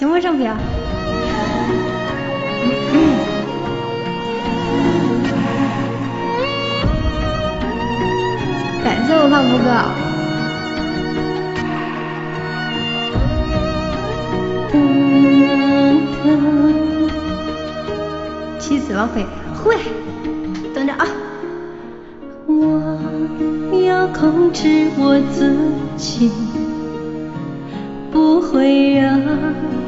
请问上票。感谢我胖福哥。妻子王菲，会，等着啊。我要控制我自己，不会让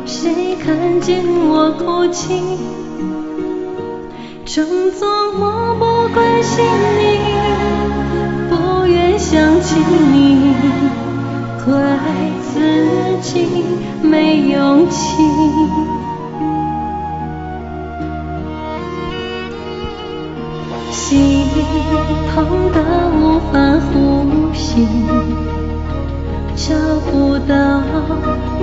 谁看见我哭泣，装作漠不关心你，不愿想起你，怪自己没勇气。心痛得无法呼吸，找不到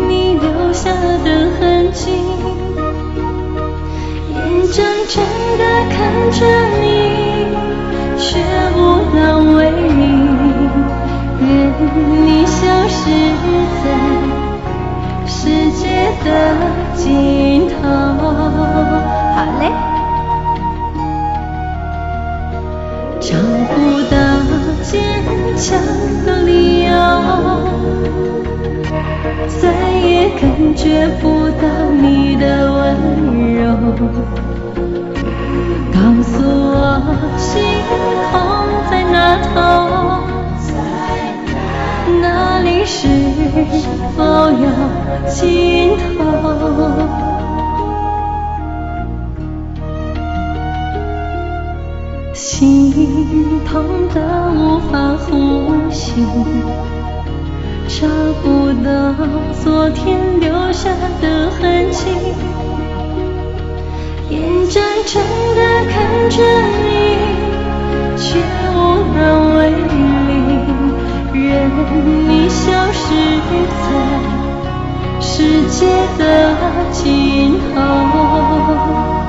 你留下的痕迹，眼睁睁地看着你，却无能为力，愿你消失在世界的尽头。好嘞。强的理由，再也感觉不到你的温柔。告诉我，星空在哪头？哪里是否有尽头？心痛得无法呼吸，找不到昨天留下的痕迹，眼睁睁地看着你，却无能为力，任你消失在世界的尽头。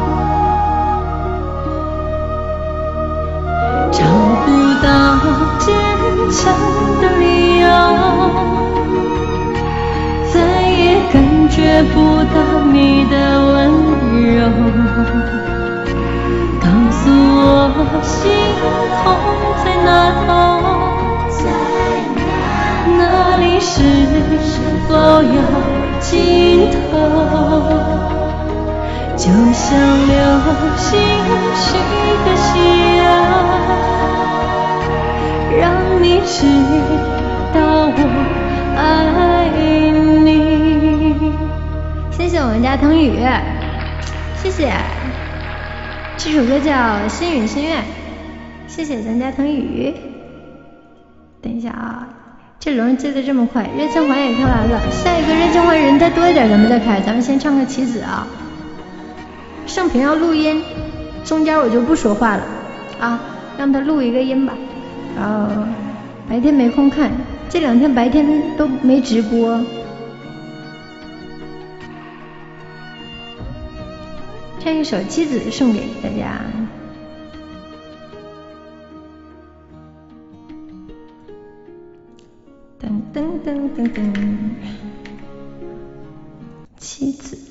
强的理由，再也感觉不到你的温柔。告诉我，星空在哪头？哪里是否有尽头？就像流星许个心愿。让你知道我爱你。谢谢我们家腾宇，谢谢。这首歌叫《心语心愿》，谢谢咱家腾宇。等一下啊，这轮接的这么快，任清环也开完了，下一个任清环人再多一点，咱们再开。咱们先唱个棋子啊。盛平要录音，中间我就不说话了啊，让他录一个音吧。然后白天没空看，这两天白天都没直播。唱一首《妻子》送给大家。噔噔噔噔噔，妻子。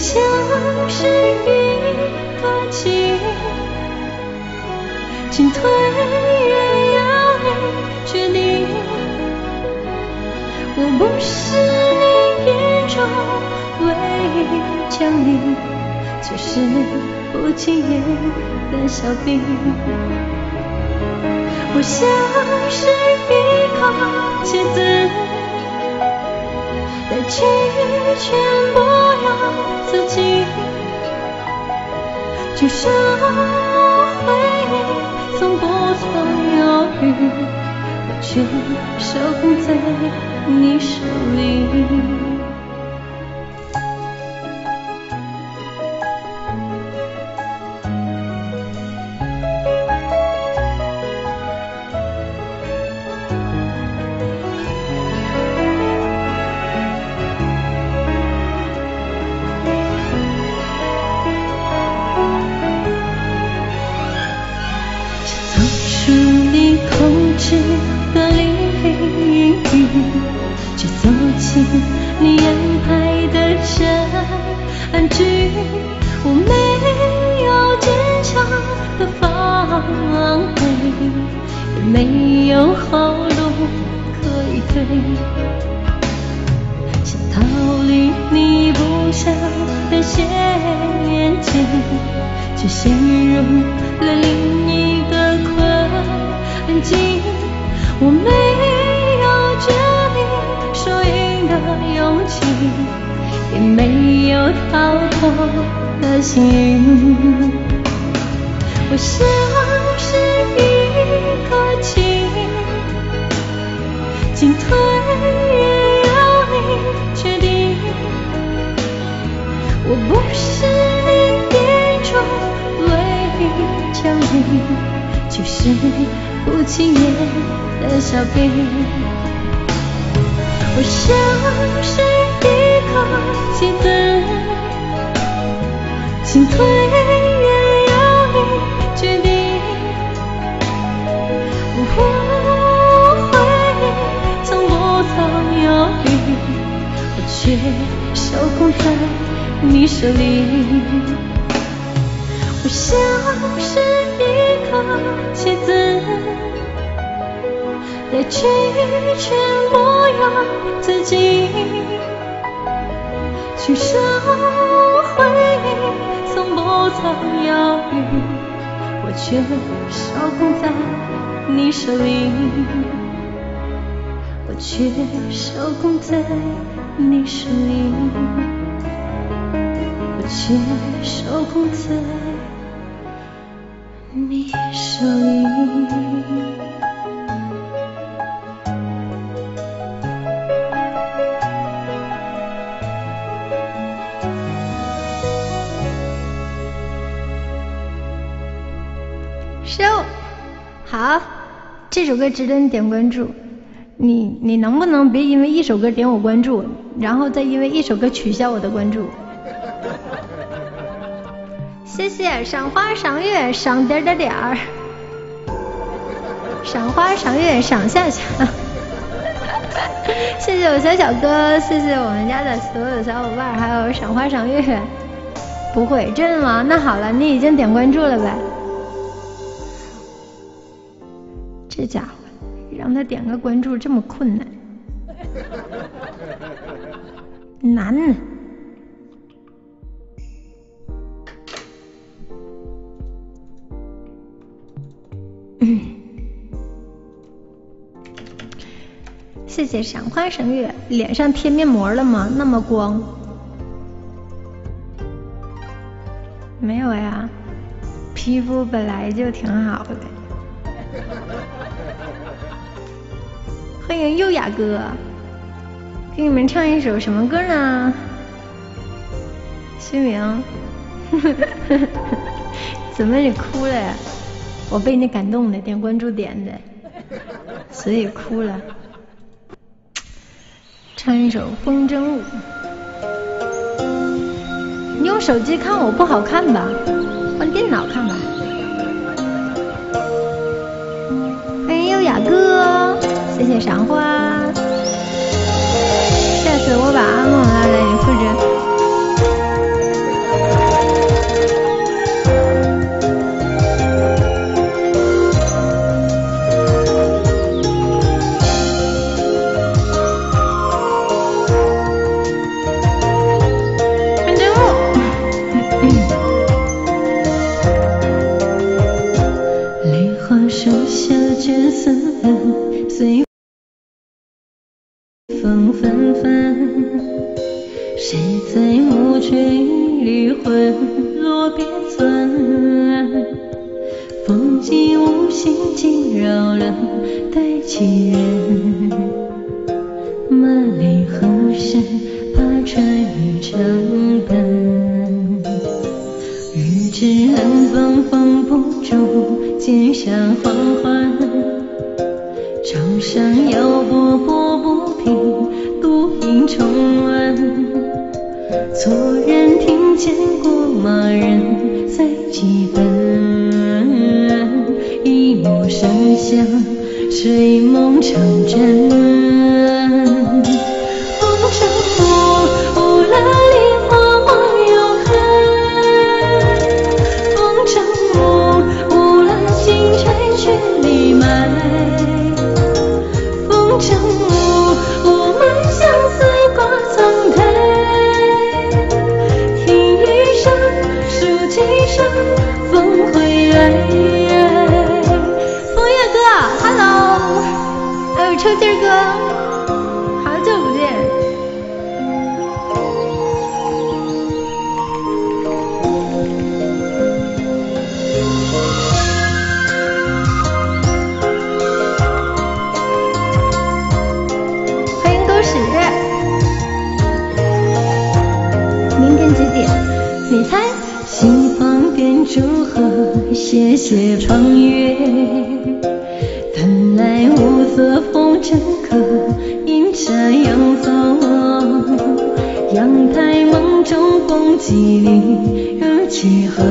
像是一颗棋，进退也要你决定。我不是你眼中唯一奖励，只是不起眼的小兵。我像是一颗棋子，来去全部让自己，就像回忆从不曾犹豫，我却守护在你手里手捧在你手里，我却手捧在你手里，我却手捧在你手里。这首歌值得你点关注，你你能不能别因为一首歌点我关注，然后再因为一首歌取消我的关注？谢谢赏花赏月赏点点点儿，赏花赏月赏下下，谢谢我小小哥，谢谢我们家的所有小伙伴，还有赏花赏月，不会真的吗？那好了，你已经点关注了呗。这家伙，让他点个关注这么困难，难。谢谢赏花赏月，脸上贴面膜了吗？那么光？没有呀，皮肤本来就挺好的。欢迎优雅哥，给你们唱一首什么歌呢？心明，怎么你哭了呀？我被你感动的，点关注点的，所以哭了。唱一首《风筝舞》。你用手机看我不好看吧？换电脑看吧。优雅哥。谢赏花，下次我把阿梦拉来，你负责。纷纷，谁在暮雀雨里魂落别村？风起无心惊扰了待起人，满里何时怕春雨长本？欲知寒风封不住剑上缓缓，朝上摇波波波。重温昨人听前过马人醉几分一抹笙香睡梦成真？风筝误误了梨花花又开风筝误捂了金钗雪里埋。风筝误祝贺，谢谢穿越。本来我色风真可，阴差阳错，阳台梦中风几里又几何，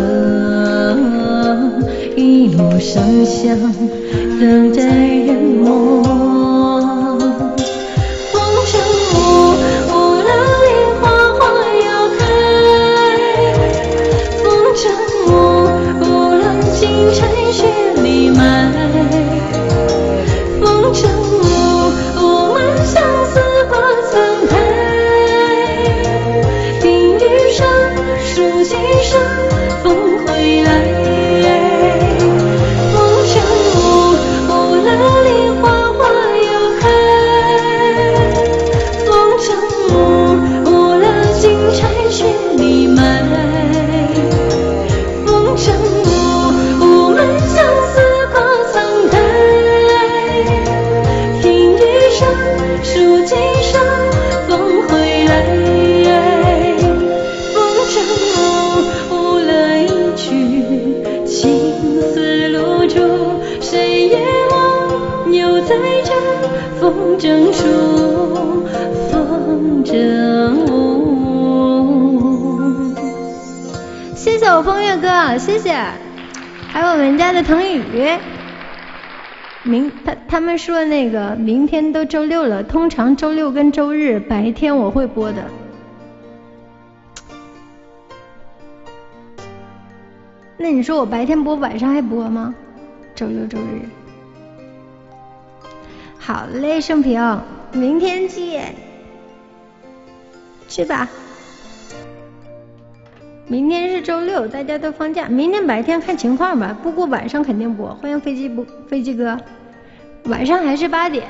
一路上香。通常周六跟周日白天我会播的。那你说我白天播，晚上还播吗？周六周日。好嘞，盛平，明天见。去吧。明天是周六，大家都放假。明天白天看情况吧，不过晚上肯定播。欢迎飞机不飞机哥。晚上还是八点，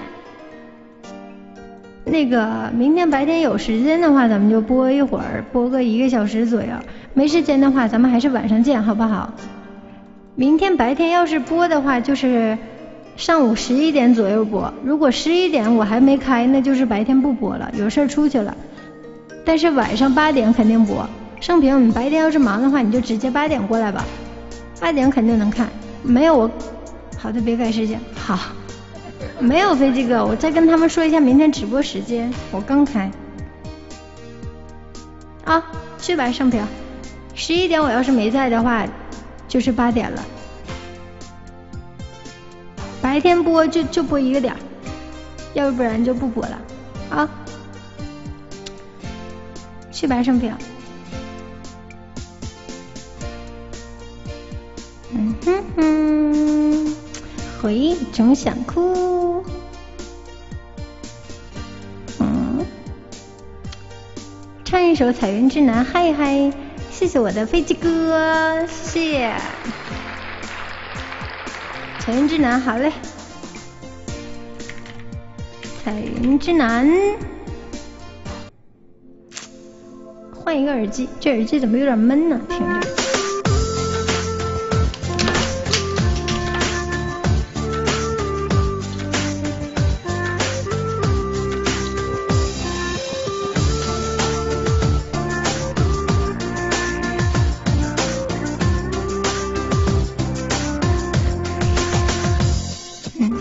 那个明天白天有时间的话，咱们就播一会儿，播个一个小时左右。没时间的话，咱们还是晚上见，好不好？明天白天要是播的话，就是上午十一点左右播。如果十一点我还没开，那就是白天不播了，有事儿出去了。但是晚上八点肯定播。盛平，你白天要是忙的话，你就直接八点过来吧，八点肯定能看。没有我，好的，别改时间，好。没有飞机哥，我再跟他们说一下明天直播时间，我刚开。啊，去吧，盛平，十一点我要是没在的话，就是八点了。白天播就就播一个点要不然就不播了啊。去白生票。嗯哼哼，回忆总想哭。首《彩云之南》，嗨嗨，谢谢我的飞机哥，谢谢。彩云之南，好嘞。彩云之南，换一个耳机，这耳机怎么有点闷呢？听着。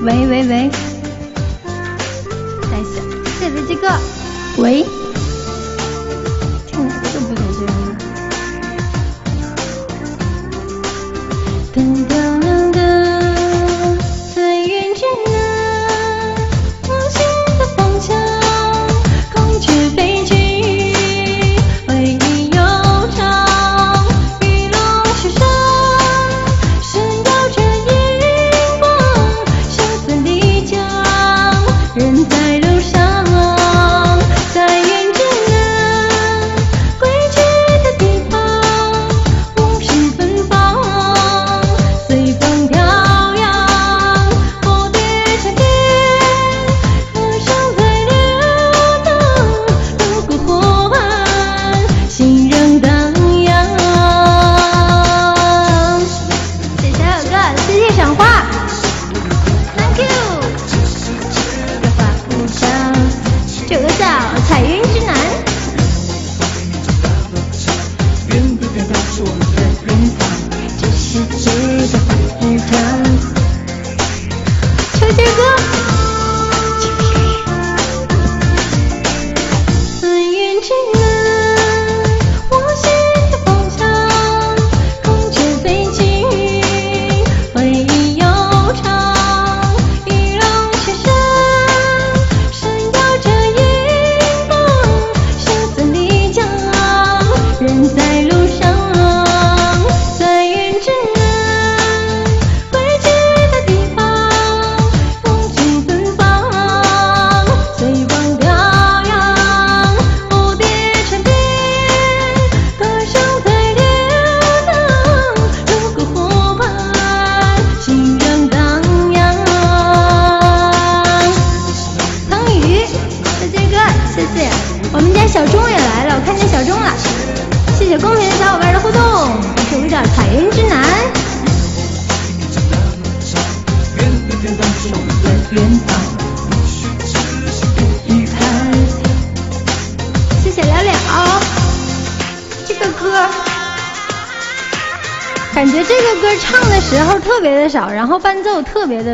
喂喂喂，等一下，谢飞机哥，喂，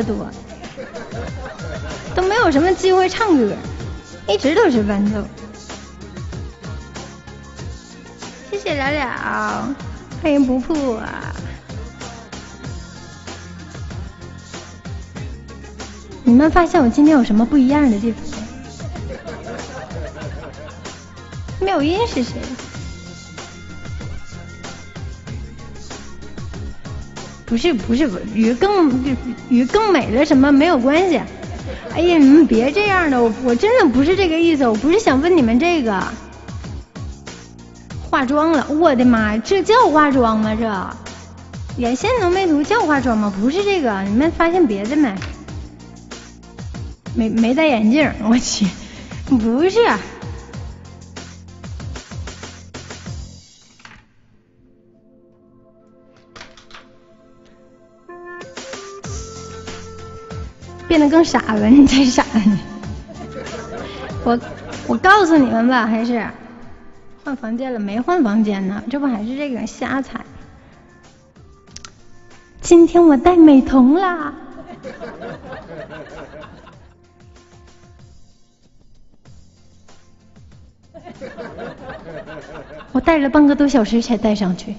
多，都没有什么机会唱歌，一直都是伴奏。谢谢了了，欢迎不破、啊。你们发现我今天有什么不一样的地方？妙音是谁？不是不是，与更与更美的什么没有关系。哎呀，你们别这样的，我我真的不是这个意思，我不是想问你们这个。化妆了，我的妈，这叫化妆吗？这眼线浓眉涂叫化妆吗？不是这个，你们发现别的没？没没戴眼镜，我去，不是。变得更傻了，你才傻呢。我我告诉你们吧，还是换房间了，没换房间呢，这不还是这个瞎猜。今天我戴美瞳啦。我戴了半个多小时才戴上去。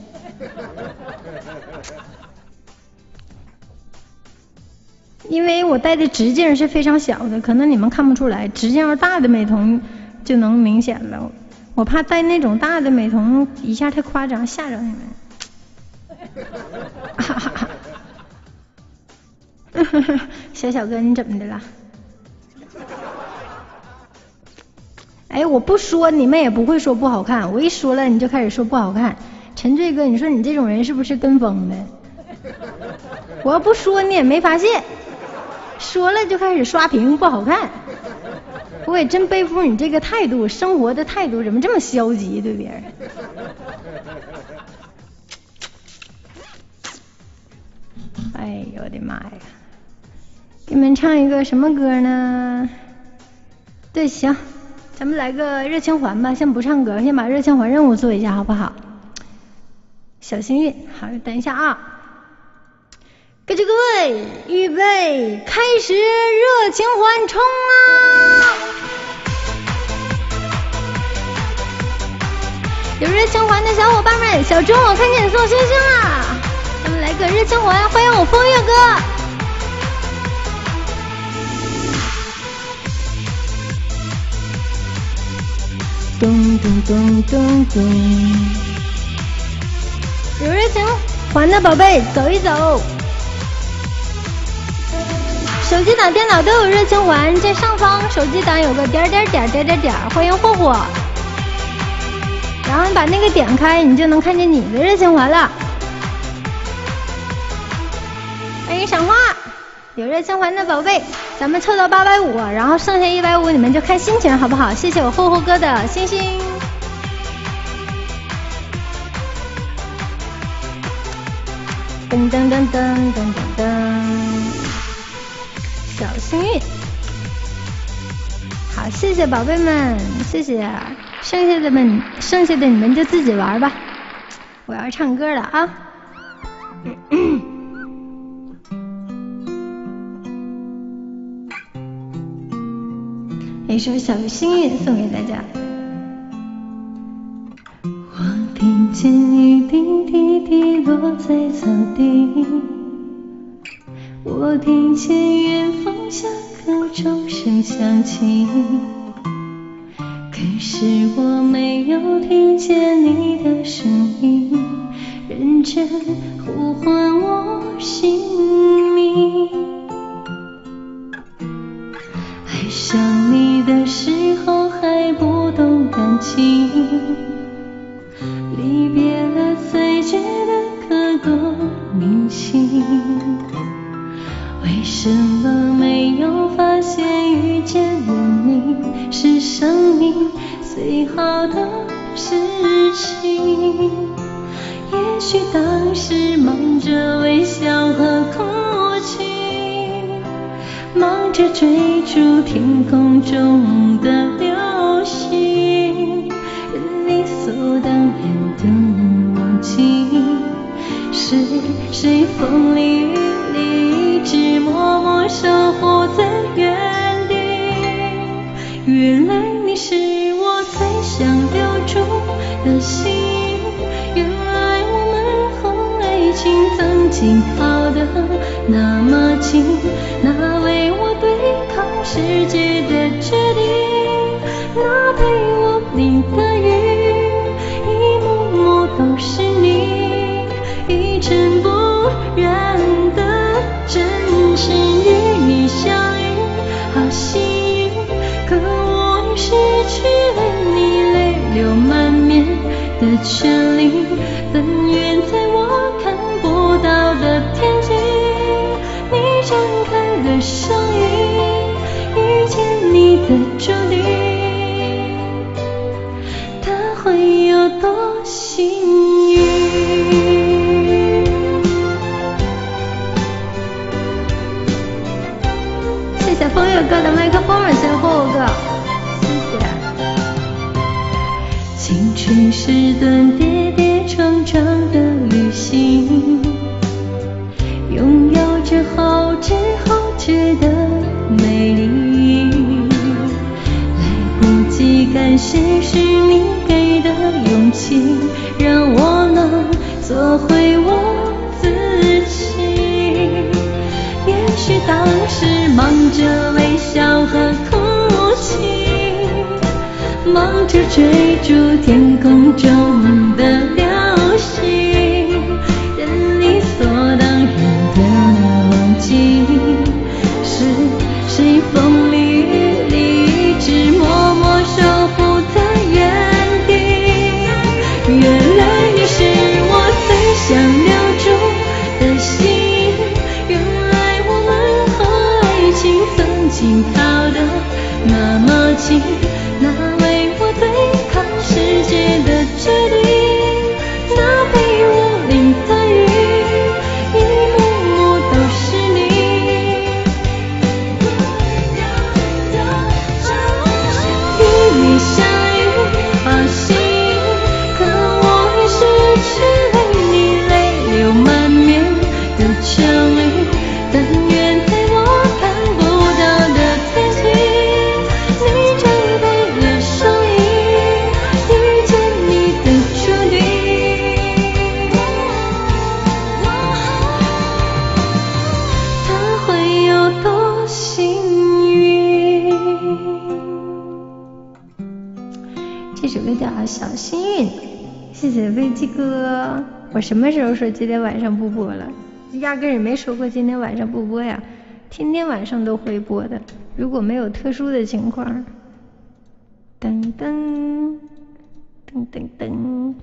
因为我戴的直径是非常小的，可能你们看不出来，直径要大的美瞳就能明显了。我怕戴那种大的美瞳一下太夸张，吓着你们。哈哈哈。小小哥，你怎么的了？哎，我不说，你们也不会说不好看。我一说了，你就开始说不好看。陈醉哥，你说你这种人是不是跟风的？我要不说，你也没发现；说了就开始刷屏，不好看。我也真佩服你这个态度，生活的态度怎么这么消极，对别人？哎呦我的妈呀！给你们唱一个什么歌呢？对，行，咱们来个热情环吧。先不唱歌，先把热情环任务做一下，好不好？小幸运，好，等一下啊！各就各位，预备，开始，热情环冲啊！有热情环的小伙伴们，小钟，我看见你送星星了，咱们来个热情环，欢迎我风月哥。咚咚咚咚咚！有热情环的宝贝走一走。手机党、电脑都有热情环，在上方手机党有个点点点点点点，欢迎霍霍。然后你把那个点开，你就能看见你的热情环了。欢迎赏花，有热情环的宝贝。咱们凑到八百五，然后剩下一百五你们就看心情好不好？谢谢我霍霍哥的星星。噔噔噔噔噔噔噔，小幸运。好，谢谢宝贝们，谢谢。剩下的们，剩下的你们就自己玩吧。我要唱歌了啊。一首《小幸运》送给大家。我听见雨滴滴滴落在草地，我听见远方下课钟声响起，可是我没有听见你的声音，认真呼唤我姓名。爱上你的时候还不懂感情，离别了才觉得刻骨铭心。为什么没有发现遇见了你？是生命最好的事情？也许当时忙着微笑和哭泣。忙着追逐天空中的流星，理所当然的忘记，是谁？风里雨里一直默默守护在原地。原来你是我最想留住的心，原来我们和爱情曾经靠得那么近，那为我对抗。世界的决定，那陪我淋的雨，一幕幕都是你，一尘不染是与你相遇，好幸运。可我已失去了你泪流满面的权利，但愿在我看不到的天际，你张开了双翼。遇见你的注定，风月哥的麦克风，谢谢风月哥，谢谢。青春是段跌跌撞撞的旅行，拥有着后，知后觉的美丽。来不及感谢是你给的勇气，让我能做回我自己。也。许当时忙着微笑和哭泣，忙着追逐天空中的哥。我什么时候说今天晚上不播了？压根也没说过今天晚上不播呀，天天晚上都会播的。如果没有特殊的情况，噔噔噔噔噔，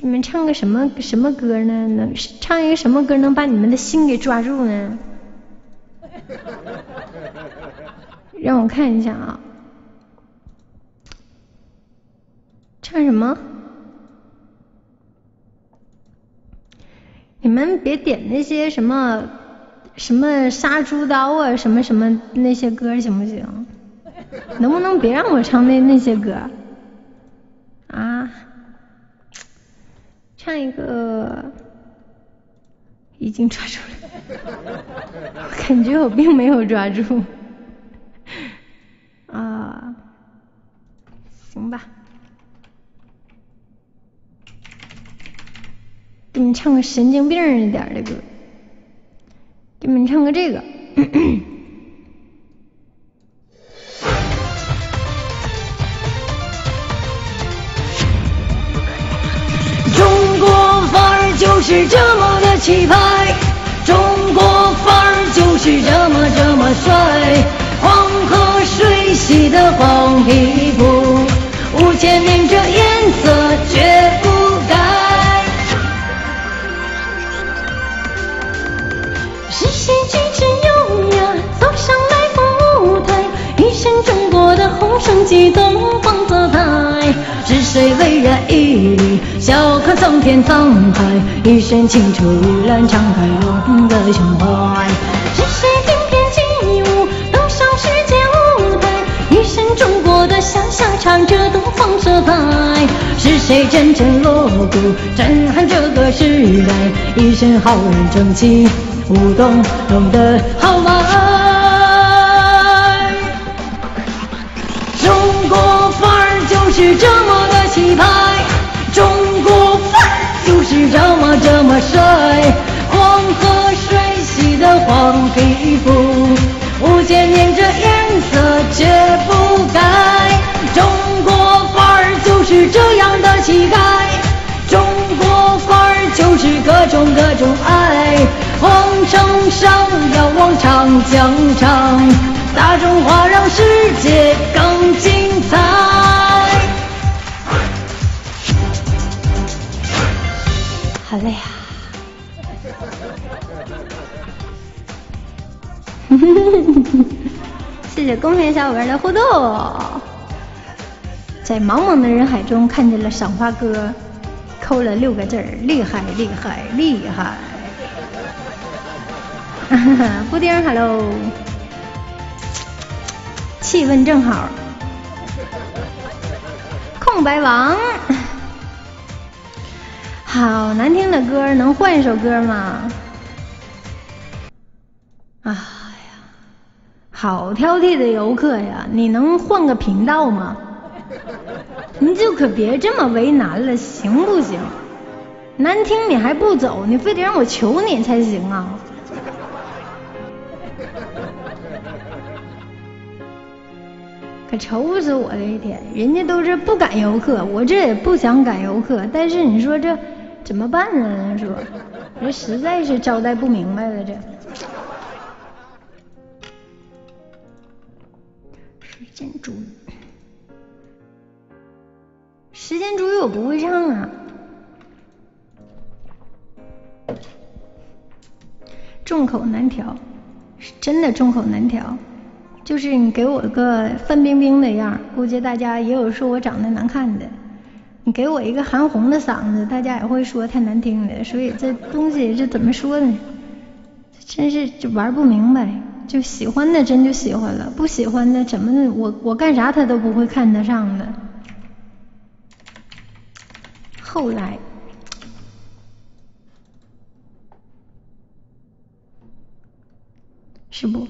你们唱个什么什么歌呢？能唱一个什么歌能把你们的心给抓住呢？让我看一下啊。唱什么？你们别点那些什么什么杀猪刀啊，什么什么那些歌行不行？能不能别让我唱那那些歌？啊？唱一个已经抓住了，感觉我并没有抓住。啊，行吧。给你们唱个神经病一点的歌，给你们唱个这个。中国范儿就是这么的气派，中国范儿就是这么这么帅。黄河水洗的黄皮肤，五千年这颜激动黄色彩。是谁巍然屹立，笑看桑田沧海？一身清澈玉兰敞开龙的胸怀。是谁翩翩起舞登上世界舞台？一身中国的乡下唱着东方色彩。是谁阵阵锣鼓震撼这个时代？一身浩然正气舞动龙的豪迈。是这么的气派，中国范儿就是这么这么帅。黄河水洗的黄皮肤，五千年这颜色绝不改。中国范儿就是这样的气概，中国范儿就是各种各种爱。皇城上遥望长江长，大中华让世界好累呀！谢谢公屏小伙伴的互动。在茫茫的人海中看见了赏花哥，扣了六个字儿：厉害，厉害，厉害！布丁，hello，气氛正好。空白王，好难听的歌，能换一首歌吗？哎呀，好挑剔的游客呀！你能换个频道吗？你就可别这么为难了，行不行？难听你还不走，你非得让我求你才行啊！可愁死我了一天，人家都是不赶游客，我这也不想赶游客，但是你说这怎么办呢？说这实在是招待不明白了，这。时间煮雨，时间煮雨我不会唱啊。众口难调，是真的众口难调。就是你给我个范冰冰的样，估计大家也有说我长得难看的；给我一个韩红的嗓子，大家也会说太难听的。所以这东西这怎么说呢？真是就玩不明白。就喜欢的真就喜欢了，不喜欢的怎么我我干啥他都不会看得上的。后来。是不？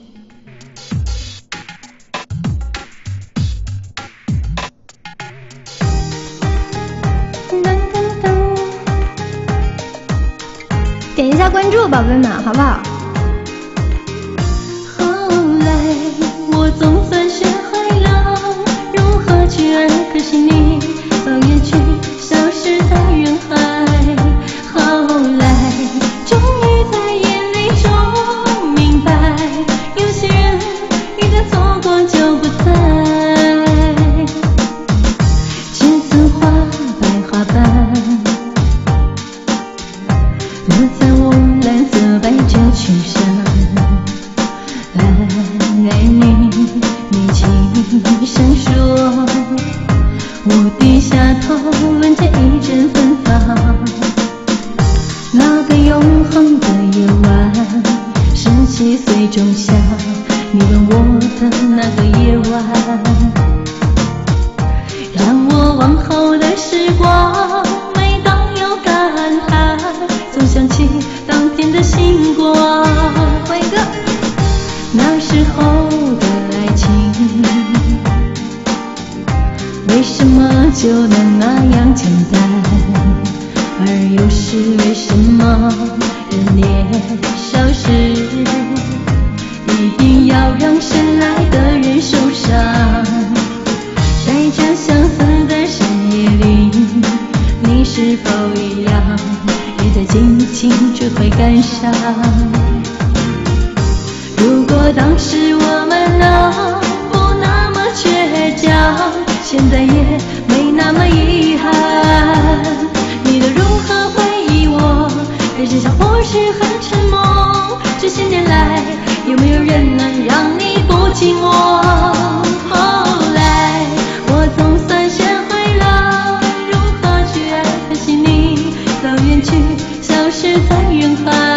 加关注，宝贝们，好不好？后来我总算学会了如何去爱，可惜你早远去，消失在几岁仲夏，你吻我的那个夜晚，让我往后的时光，每当有感叹，总想起当天的星光。哥，那时候的爱情，为什么就能那样简单？而又是为什么人年少时？让深爱的人受伤，在这相思的深夜里，你是否一样也在尽情追悔感伤？如果当时我们能不那么倔强，现在也没那么遗憾。你都如何回忆我？还是笑我失很沉默？这些年来。有没有人能让你不寂寞？后来我总算学会了如何去爱可惜你早远去消失在人海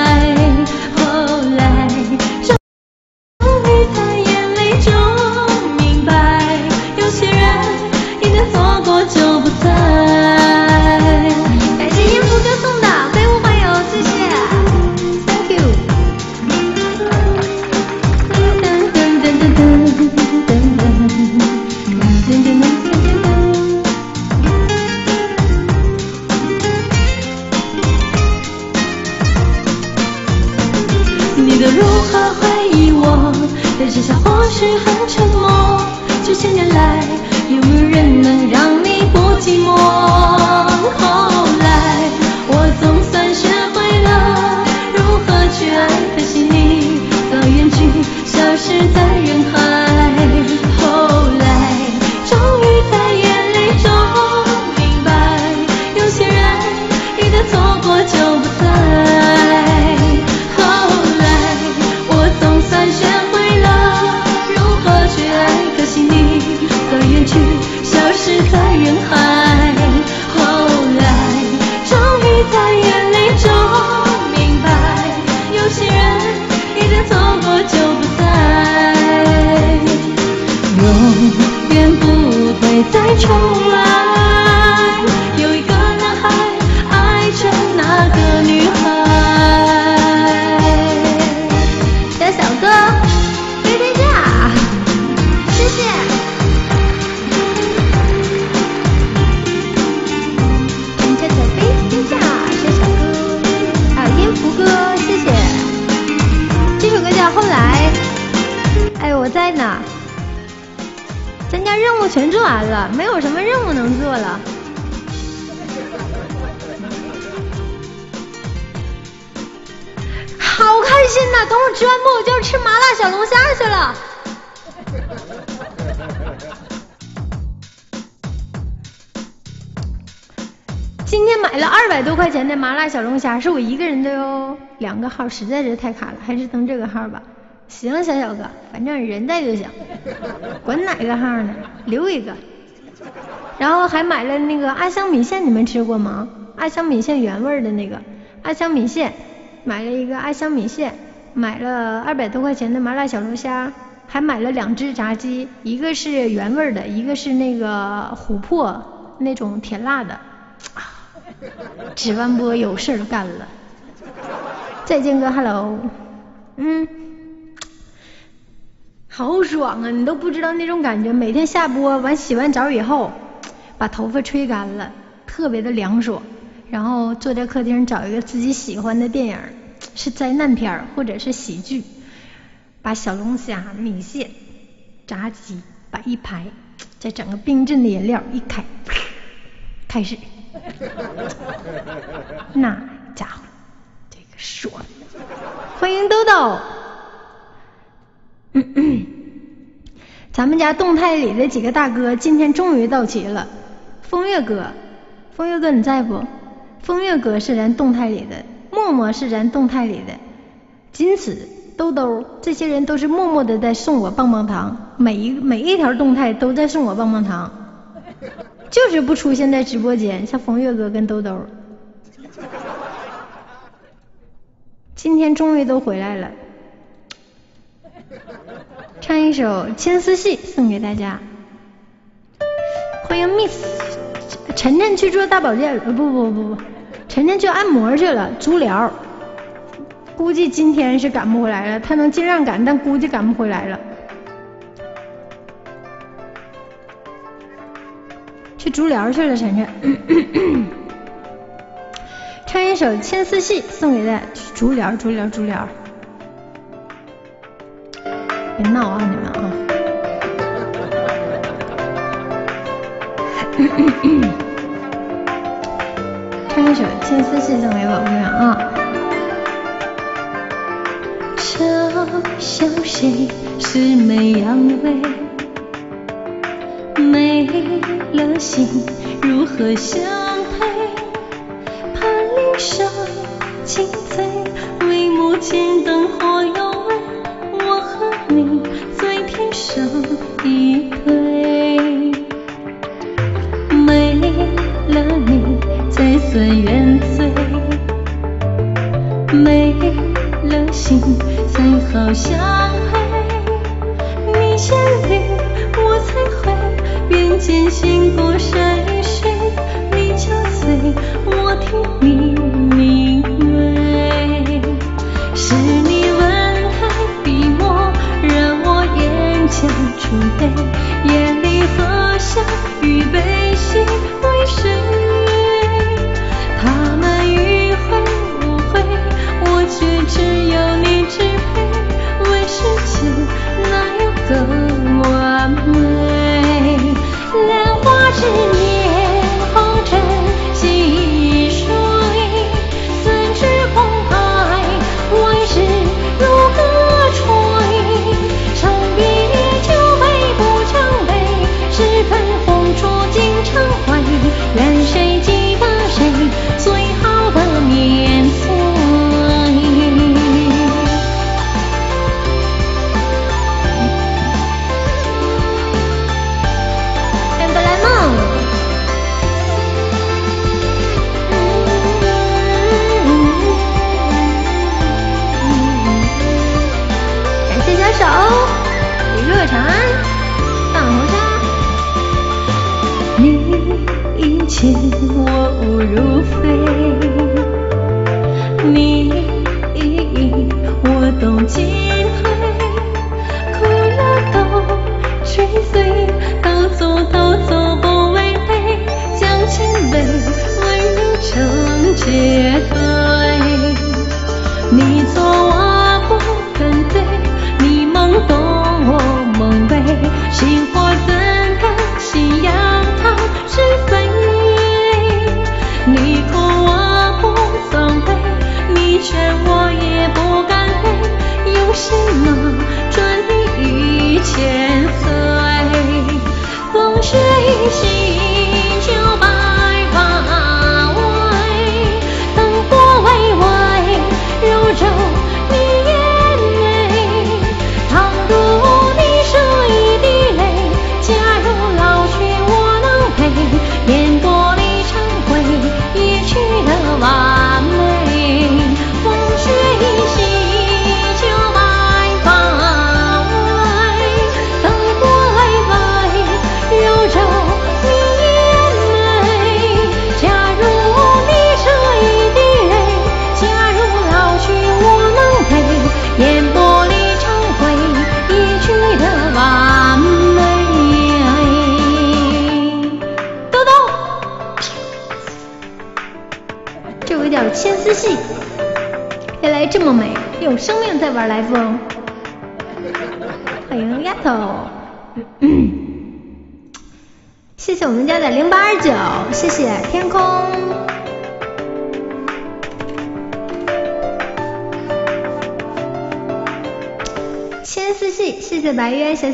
号实在是太卡了，还是登这个号吧。行，小小哥，反正人在就行，管哪个号呢？留一个。然后还买了那个阿香米线，你们吃过吗？阿香米线原味的那个阿香米线，买了一个阿香米线，买了二百多块钱的麻辣小龙虾，还买了两只炸鸡，一个是原味的，一个是那个琥珀那种甜辣的。值完播有事干了。再见哥，hello，嗯，好爽啊！你都不知道那种感觉，每天下播完洗完澡以后，把头发吹干了，特别的凉爽，然后坐在客厅找一个自己喜欢的电影，是灾难片或者是喜剧，把小龙虾、米线、炸鸡摆一排，再整个冰镇的饮料一开，开始，那。说！欢迎豆豆。咱们家动态里的几个大哥今天终于到齐了。风月哥，风月哥你在不？风月哥是咱动态里的，默默是咱动态里的，金子、兜兜这些人都是默默的在送我棒棒糖，每一每一条动态都在送我棒棒糖，就是不出现在直播间，像风月哥跟兜兜。今天终于都回来了，唱一首《牵丝戏》送给大家。欢迎 Miss 晨晨去做大保健，不不不不，晨晨去按摩去了，足疗。估计今天是赶不回来了，他能尽量赶，但估计赶不回来了。去足疗去了，晨晨。唱一首《牵丝戏》送给他，足疗，足疗，足疗。别闹啊，你们啊！唱一首《牵丝戏》送给宝贝们啊！嘲笑谁是美阳痿？没了心如何相？上青翠，帷幕间灯火幽微，我和你最天生一对。没了你才算原罪，没了心才好相配。你先离我才会，并肩行过山与水。你憔悴我听你。储备，眼里何下与悲喜为谁？他们迂回无悔，我却只有你支配。问世间哪有更完美？兰花指我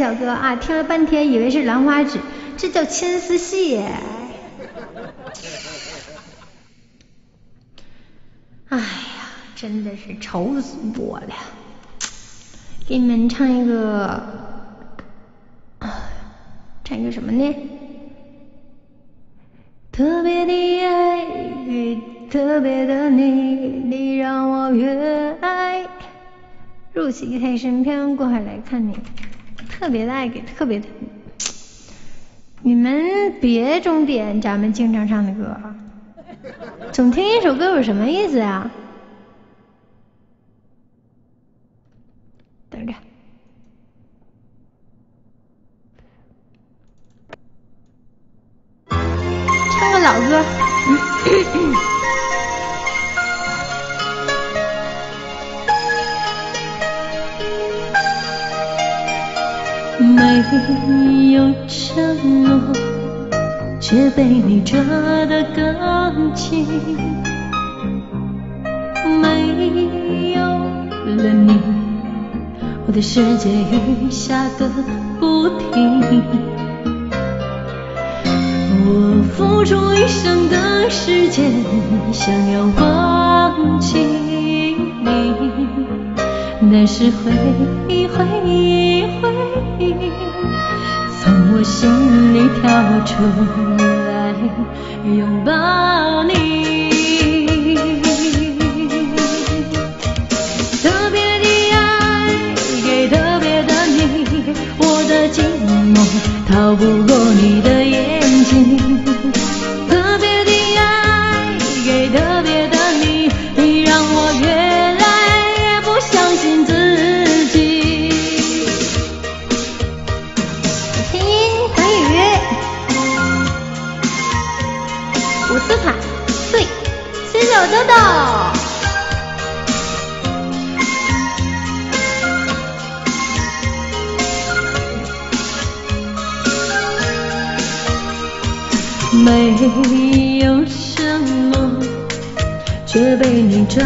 小哥啊！听了半天，以为是兰花指，这叫牵丝戏。哎呀，真的是愁死我了！给你们唱一个，唱一个什么呢？特别的爱给特别的你，你让我越爱。入戏太深，偏过海来看你。特别的爱给特别的你，们别总点咱们经常唱的歌，总听一首歌有什么意思啊？等着，唱个老歌。没有承诺，却被你抓得更紧。没有了你，我的世界雨下个不停。我付出一生的时间，想要忘记你。那是回忆，回忆，回忆，从我心里跳出来拥抱你。特别的爱给特别的你，我的寂寞逃不过你的眼豆豆，没有什么，却被你抓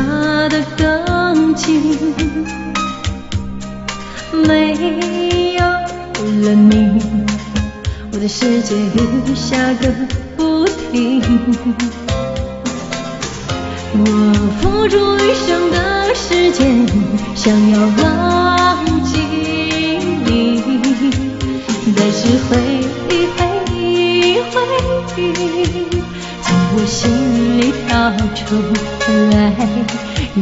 得更紧。没有了你，我的世界雨下个不停。我付出一生的时间，想要忘记你，但是回忆，回忆，回忆，从我心里跳出来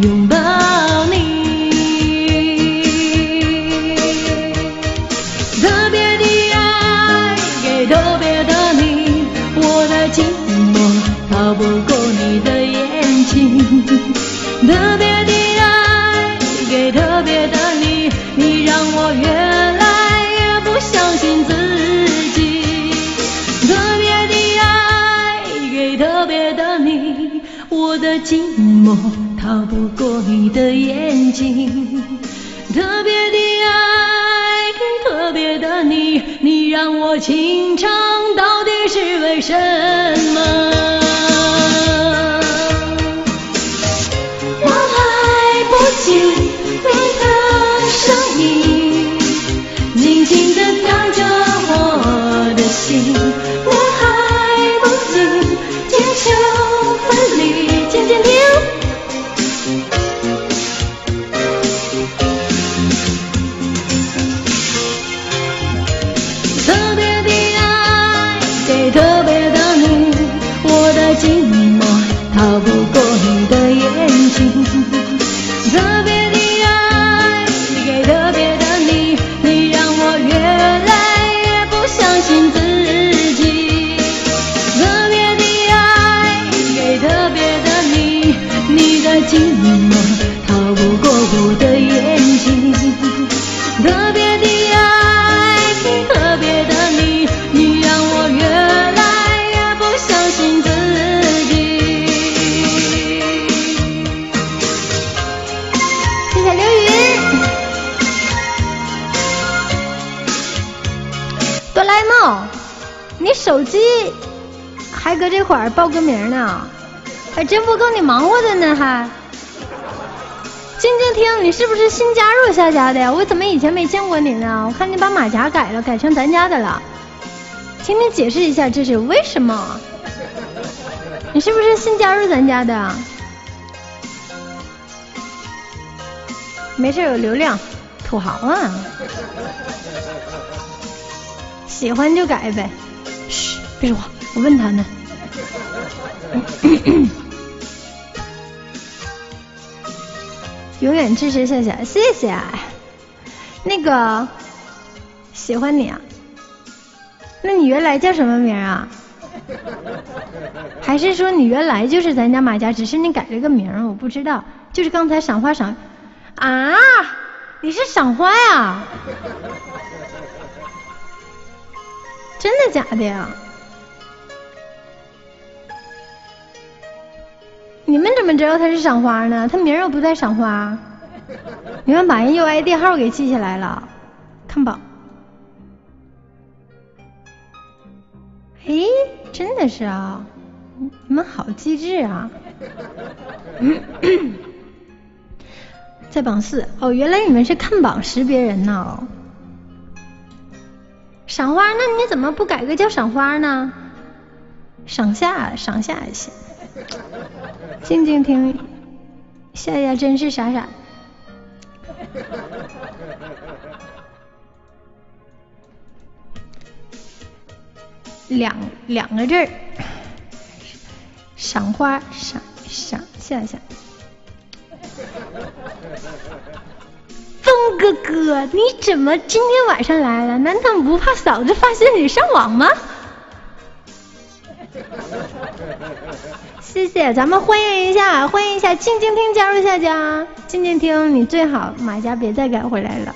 拥抱你。什么？报个名呢，还真不够你忙活的呢还。静静听，你是不是新加入夏家的呀？我怎么以前没见过你呢？我看你把马甲改了，改成咱家的了。请你解释一下这是为什么？你是不是新加入咱家的？没事有流量，土豪啊！喜欢就改呗。嘘，别说话，我问他呢。永远支持夏夏，谢谢。那个喜欢你啊？那你原来叫什么名啊？还是说你原来就是咱家马甲，只是你改了个名？我不知道。就是刚才赏花赏啊？你是赏花呀？真的假的呀？你们怎么知道他是赏花呢？他名又不在赏花。你们把人 UID 号给记下来了，看吧。哎，真的是啊，你们好机智啊。在榜四哦，原来你们是看榜识别人呢。赏花，那你怎么不改个叫赏花呢？赏夏，赏夏也行。静静听，夏夏真是傻傻。两两个字儿，赏花，赏赏夏夏。风哥哥，你怎么今天晚上来了？难道不怕嫂子发现你上网吗？咱们欢迎一下，欢迎一下静静听加入下家。静静听，你最好马甲别再改回来了。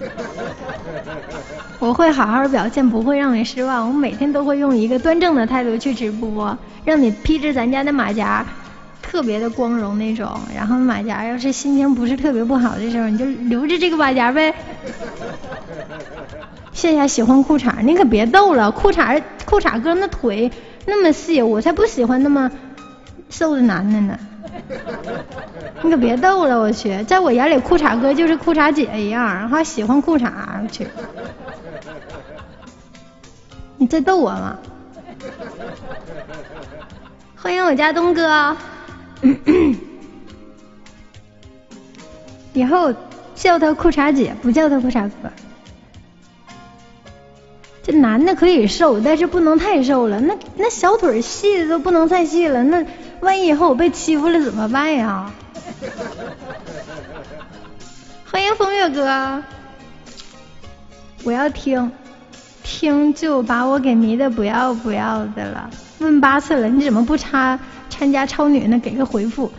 我会好好表现，不会让你失望。我每天都会用一个端正的态度去直播，让你披着咱家的马甲，特别的光荣那种。然后马甲要是心情不是特别不好的时候，你就留着这个马甲呗。谢谢喜欢裤衩，你可别逗了，裤衩裤衩哥那腿那么细，我才不喜欢那么。瘦的男的呢？你可别逗了，我去，在我眼里裤衩哥就是裤衩姐一样，还喜欢裤衩，我去。你在逗我吗？欢迎我家东哥，以后叫他裤衩姐，不叫他裤衩哥。这男的可以瘦，但是不能太瘦了，那那小腿细的都不能太细了，那。万一以后我被欺负了怎么办呀？欢迎风月哥，我要听，听就把我给迷的不要不要的了。问八次了，你怎么不参参加超女呢？给个回复。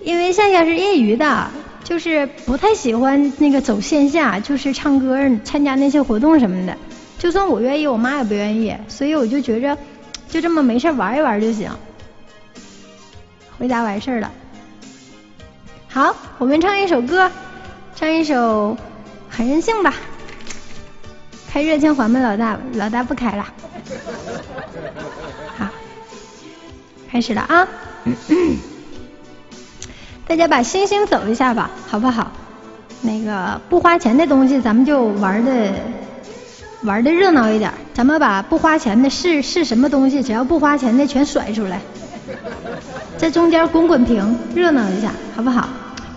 因为夏夏是业余的，就是不太喜欢那个走线下，就是唱歌、参加那些活动什么的。就算我愿意，我妈也不愿意，所以我就觉着就这么没事玩一玩就行。回答完事儿了，好，我们唱一首歌，唱一首很任性吧，开热情环吧，老大，老大不开了，好，开始了啊，大家把星星走一下吧，好不好？那个不花钱的东西，咱们就玩的玩的热闹一点，咱们把不花钱的是是什么东西，只要不花钱的全甩出来。在中间滚滚屏，热闹一下，好不好？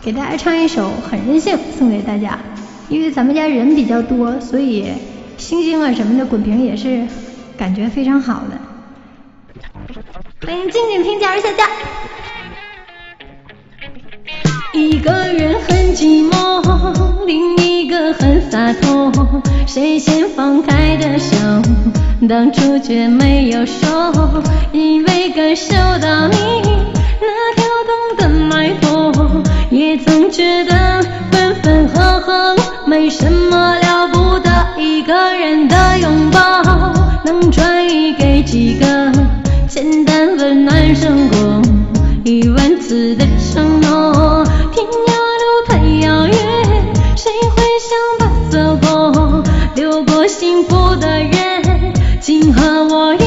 给大家唱一首《很任性》，送给大家。因为咱们家人比较多，所以星星啊什么的滚屏也是感觉非常好的。欢迎静静听加入下架。一个人很寂寞，另一个很洒脱，谁先放开的手？当初却没有说，因为感受到你。那跳动的脉搏，也曾觉得分分合合没什么了不得。一个人的拥抱，能转移给几个简单温暖生活？一万次的承诺，谁会相伴走过，留过幸福的人？竟和我一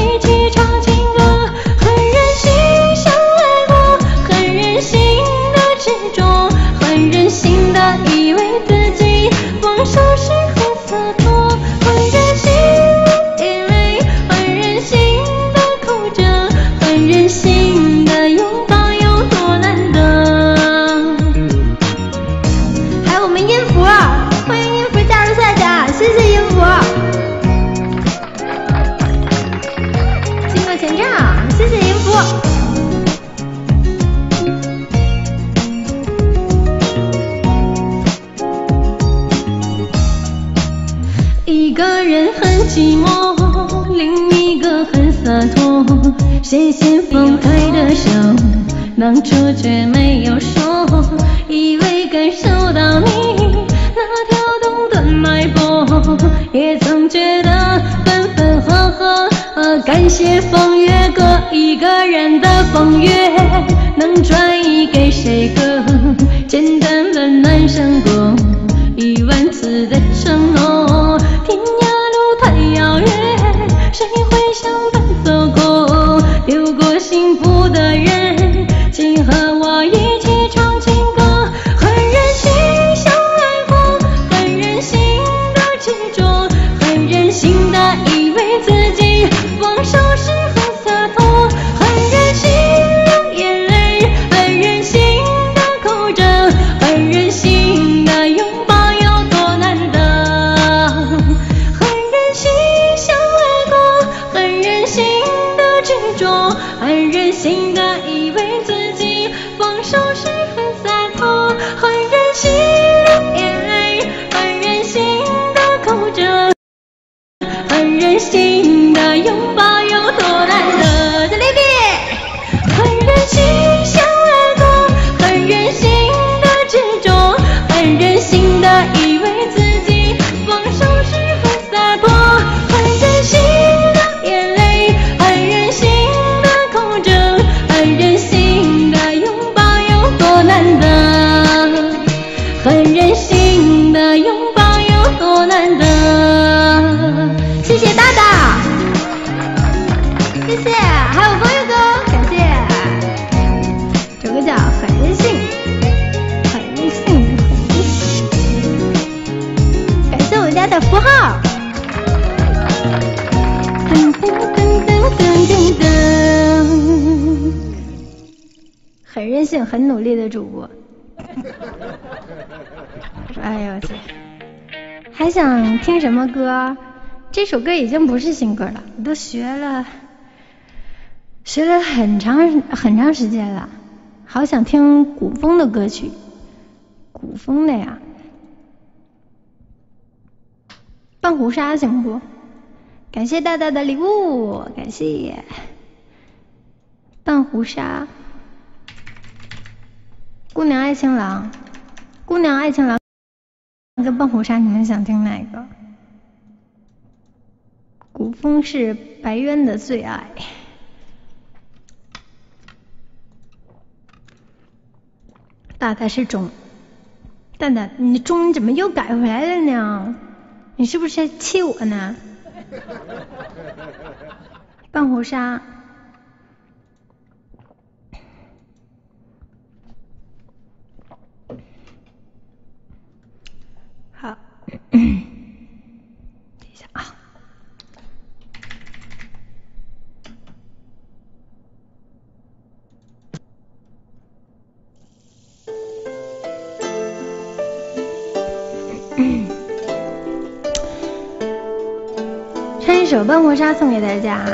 一个人很寂寞，另一个很洒脱。谁先放开的手，当初却没有说，以为感受到你那跳动的脉搏，也曾觉得分分合合，感谢风月歌，一个人的风月能转移给谁歌？谁会相听什么歌？这首歌已经不是新歌了，我都学了，学了很长很长时间了。好想听古风的歌曲，古风的呀。半壶纱行不？感谢大大的礼物，感谢。半壶纱。姑娘爱情郎，姑娘爱情郎跟半壶纱，你们想听哪个？古风是白渊的最爱。大概是中，蛋蛋，你中怎么又改回来了呢？你是不是气我呢？半壶纱。好，等一下啊。唱一首《半壶纱》送给大家。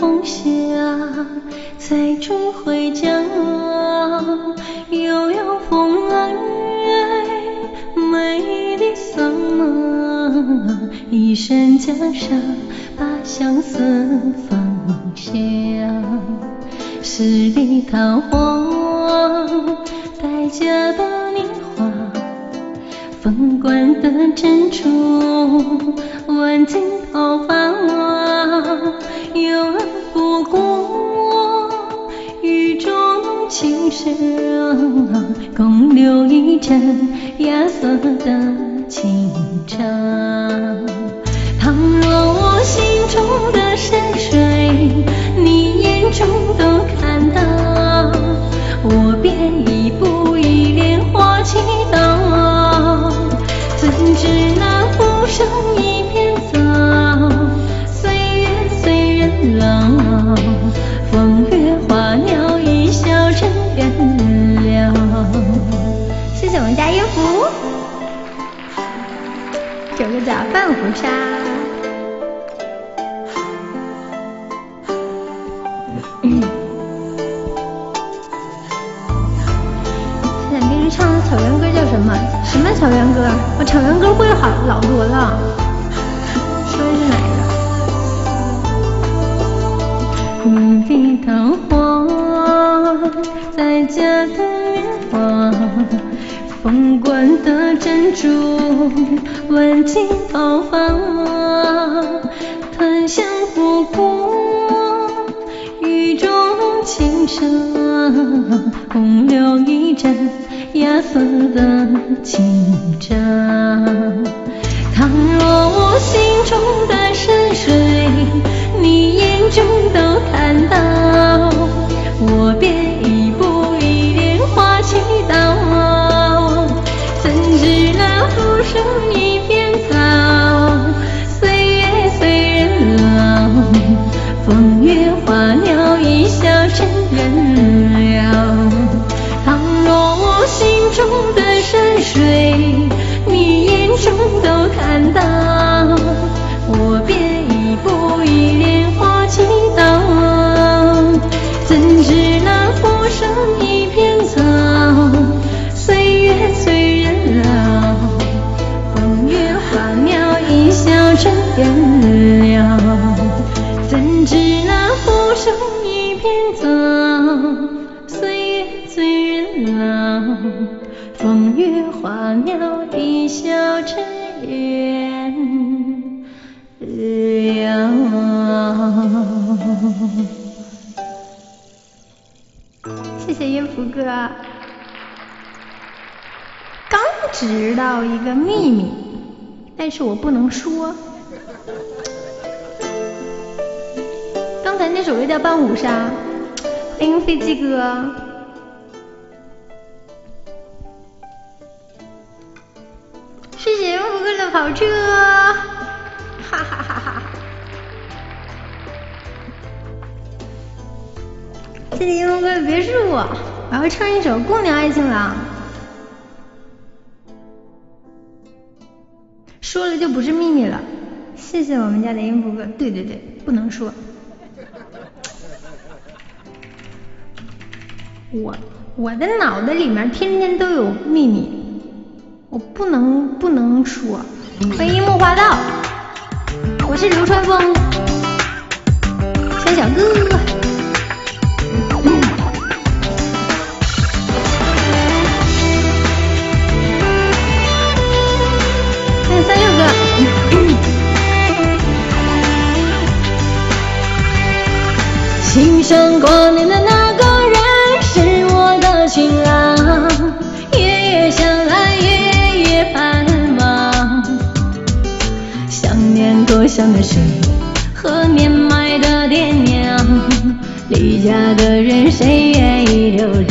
红霞，再追回家。悠悠风来，美丽桑麻，一身袈裟，把相思放下。十里桃花，待嫁的年华。凤冠的珍珠，万金桃花轻声，共留一盏芽色的清澈。倘若我心中的山水，你眼中都叫半壶纱。现在平时唱的草原歌叫什么？什么草原歌？我草原歌会好老多了。说的是哪个？故里桃花，在家的年华，凤冠的珍珠，万金桃花，檀香拂过，雨中轻声，共留一盏芽色的清澈。倘若我心中的山水，你眼中都看到，我便知道一个秘密，但是我不能说。刚才那首歌叫《半壶纱》，欢迎飞机哥。谢谢音符哥的跑车，哈哈哈哈！谢谢音符哥的别墅，我要唱一首《姑娘爱情郎》。就不是秘密了，谢谢我们家的音符哥。对对对，不能说。我我的脑袋里面天天都有秘密，我不能不能说。欢迎木花道，我是流川枫，小小哥。心上挂念的那个人是我的情郎，夜夜想来，夜夜盼望。想念故乡的水和年迈的爹娘，离家的人谁愿意流浪？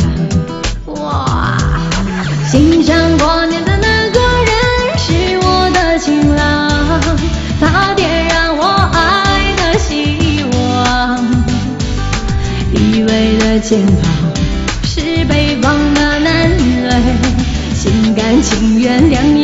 肩膀是北方的男儿，心甘情愿，两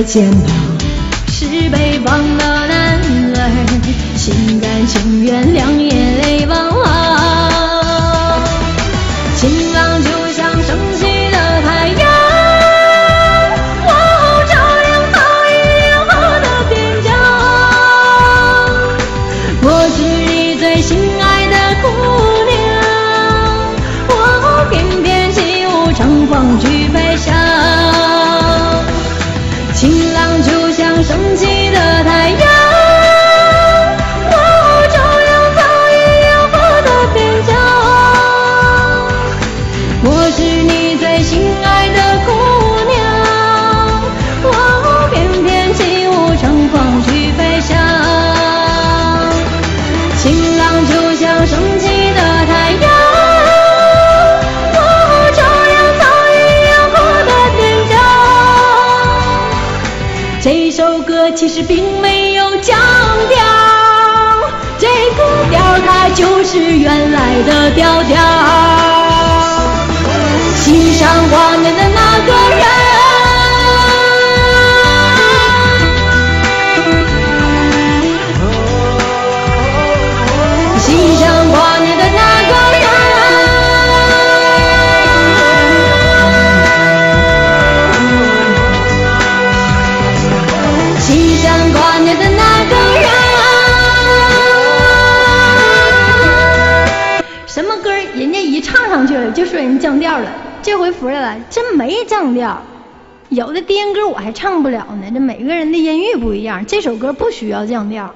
偎的肩膀是原来的调调。心上挂念的那个人，就说人降调了，这回服了，真没降调。有的低音歌我还唱不了呢，这每个人的音域不一样，这首歌不需要降调，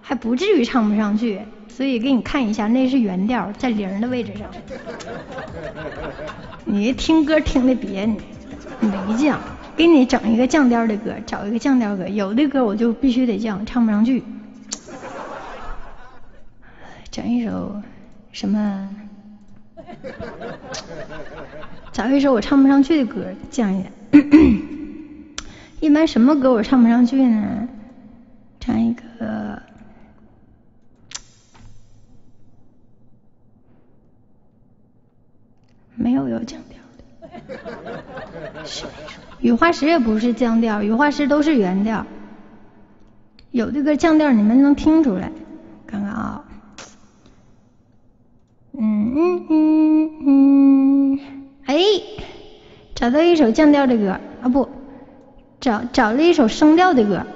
还不至于唱不上去。所以给你看一下，那是原调，在零的位置上。你听歌听的别扭，没降。给你整一个降调的歌，找一个降调歌。有的歌我就必须得降，唱不上去。整一首什么？找一首我唱不上去的歌，降一点。一般什么歌我唱不上去呢？唱一个。没有有降调的，雨花石也不是降调，雨花石都是原调。有的歌降调你们能听出来，看看啊，嗯嗯嗯嗯，哎，找到一首降调的歌。啊不，找找了一首升调的歌，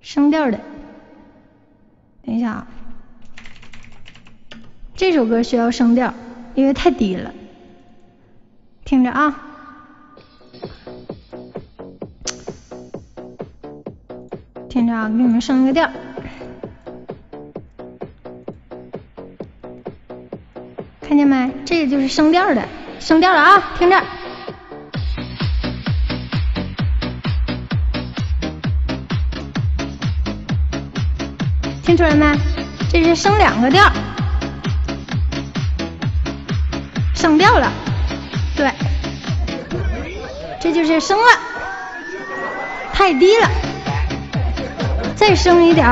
升调的，等一下啊，这首歌需要升调。因为太低了，听着啊，听着啊，给你们升个调，看见没？这个就是升调的，升调了啊，听着，听出来没？这是升两个调。升调了，对，这就是升了，太低了，再升一点。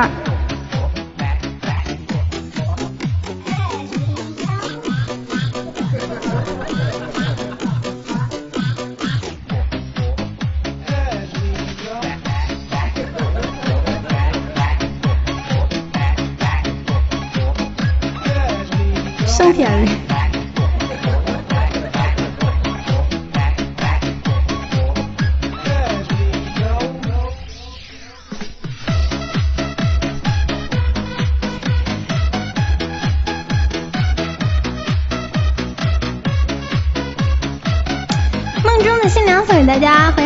大家，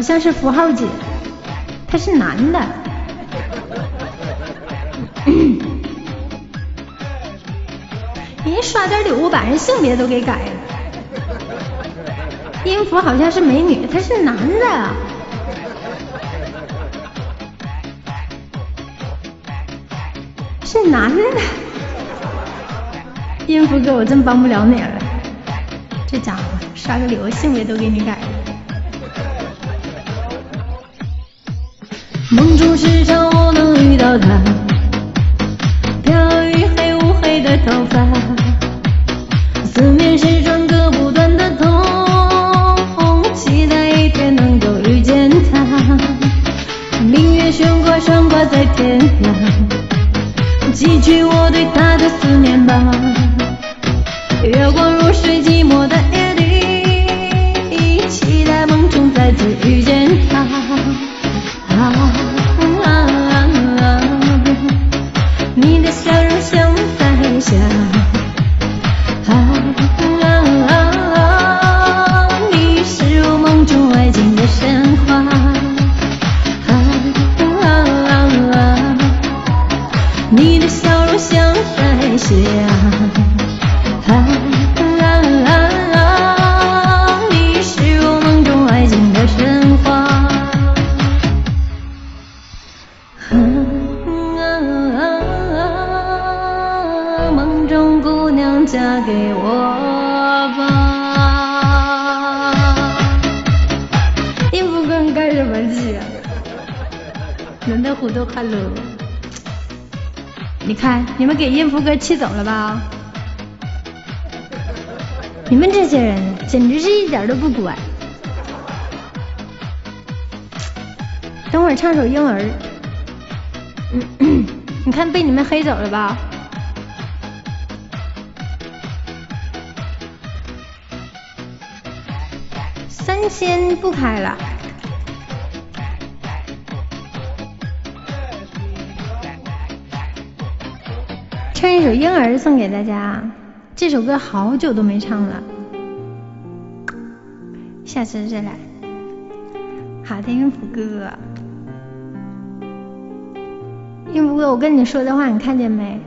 好像是符号姐，他是男的。人家刷点礼物把人性别都给改了。音符好像是美女，他是男的。是男的。音符哥，我真帮不了你了。这家伙刷个礼物，性别都给你改了。梦中是朝。气走了吧，你们这些人简直是一点儿都不乖。等会儿唱首《婴儿》，你看被你们黑走了吧？三千不开了。首《婴儿》送给大家，这首歌好久都没唱了，下次再来。好听，福哥哥。英福哥，我跟你说的话，你看见没？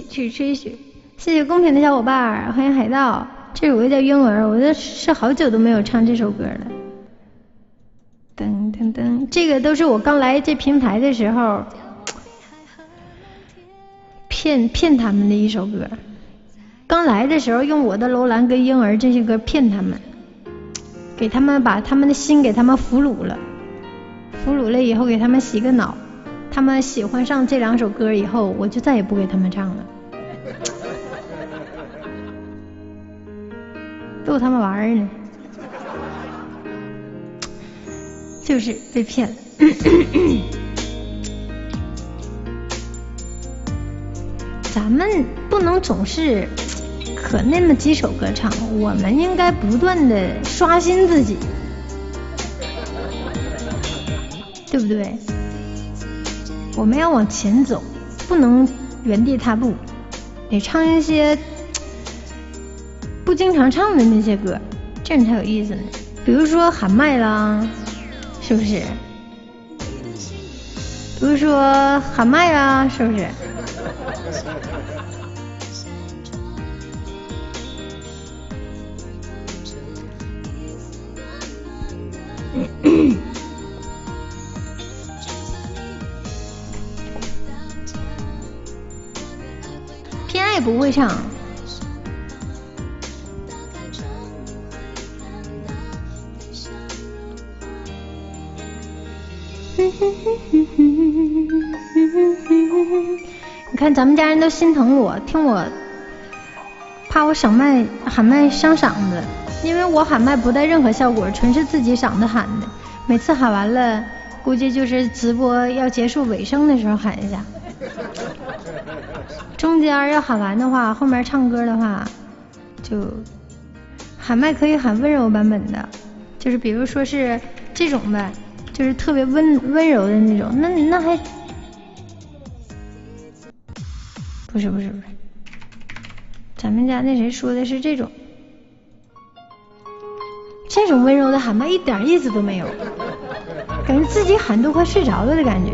去吹雪，谢谢公屏的小伙伴，欢迎海盗。这首歌叫《婴儿》，我这是好久都没有唱这首歌了。噔噔噔，这个都是我刚来这平台的时候骗骗他们的一首歌。刚来的时候用我的楼兰跟婴儿这些歌骗他们，给他们把他们的心给他们俘虏了，俘虏了以后给他们洗个脑，他们喜欢上这两首歌以后，我就再也不给他们唱了，逗他们玩儿呢，就是被骗了。咱们不能总是可那么几首歌唱，我们应该不断的刷新自己，对不对？我们要往前走，不能原地踏步，得唱一些不经常唱的那些歌，这样才有意思呢。比如说喊麦啦，是不是？比如说喊麦啦，是不是？唱。你看咱们家人都心疼我，听我怕我嗓麦喊麦伤嗓子，因为我喊麦不带任何效果，纯是自己嗓子喊的。每次喊完了，估计就是直播要结束尾声的时候喊一下。中间要喊完的话，后面唱歌的话，就喊麦可以喊温柔版本的，就是比如说是这种呗，就是特别温温柔的那种，那那还。不是不是不是，咱们家那谁说的是这种，这种温柔的喊麦一点意思都没有，感觉自己喊都快睡着了的感觉。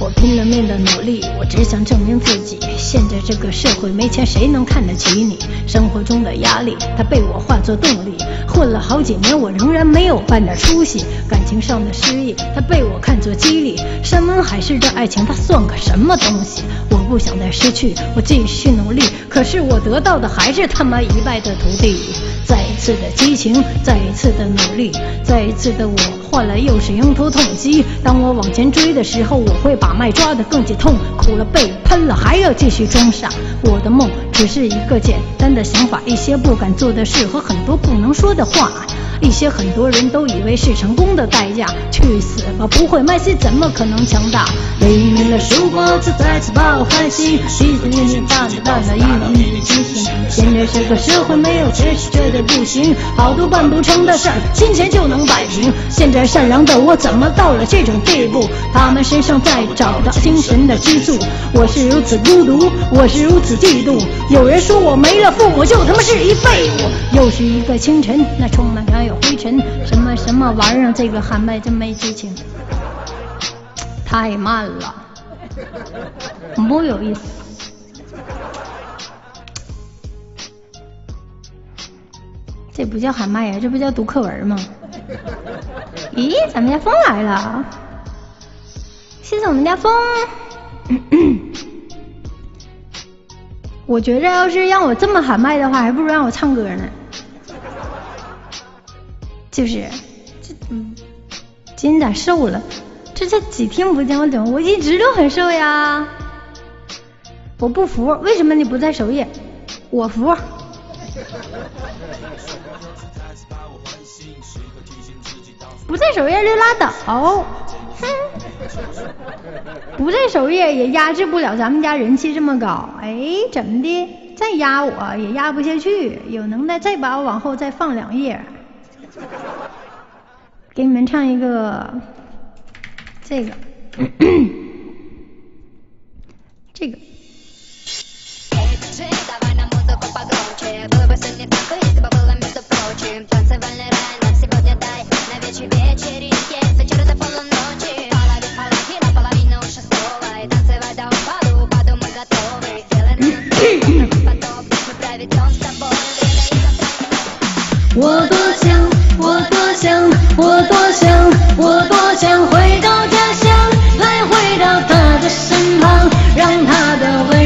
我拼了命的努力，我只想证明自己。现在这个社会没钱，谁能看得起你？生活中的压力，它被我化作动力。混了好几年，我仍然没有半点出息。感情上的失意，它被我看作激励。山盟海誓的爱情，它算个什么东西？不想再失去，我继续努力。可是我得到的还是他妈一败涂地。再一次的激情，再一次的努力，再一次的我换来又是迎头痛击。当我往前追的时候，我会把脉抓得更紧，痛苦了被喷了还要继续装傻。我的梦只是一个简单的想法，一些不敢做的事和很多不能说的话。一些很多人都以为是成功的代价，去死吧！不会卖戏怎么可能强大？黎明的曙光就再次把我唤醒，一次年年大的大的一往你的清醒。现在这个社会没有钱是绝对不行，好多办不成的事儿，金钱就能摆平。现在善良的我怎么到了这种地步？他们身上再找不到精神的支柱，我是如此孤独，我是如此嫉妒。有人说我没了父母就他妈是一废物。又是一个清晨，那充满还有灰尘，什么什么玩意儿？这个喊麦真没激情，太慢了，不有意思。这不叫喊麦呀，这不叫读课文吗？咦，咱们家风来了，谢谢我们家风。我觉着要是让我这么喊麦的话，还不如让我唱歌呢。就是，这嗯，今天咋瘦了？这这几天不见我怎么？我一直都很瘦呀。我不服，为什么你不在首页？我服。不在首页就拉倒，不在首页也压制不了咱们家人气这么高。哎，怎么的？再压我也压不下去。有能耐再把我往后再放两页。给你们唱一个，这个，这个。我多想，我多想，我多想，我多想回到家乡，再回到他的身旁，让他的温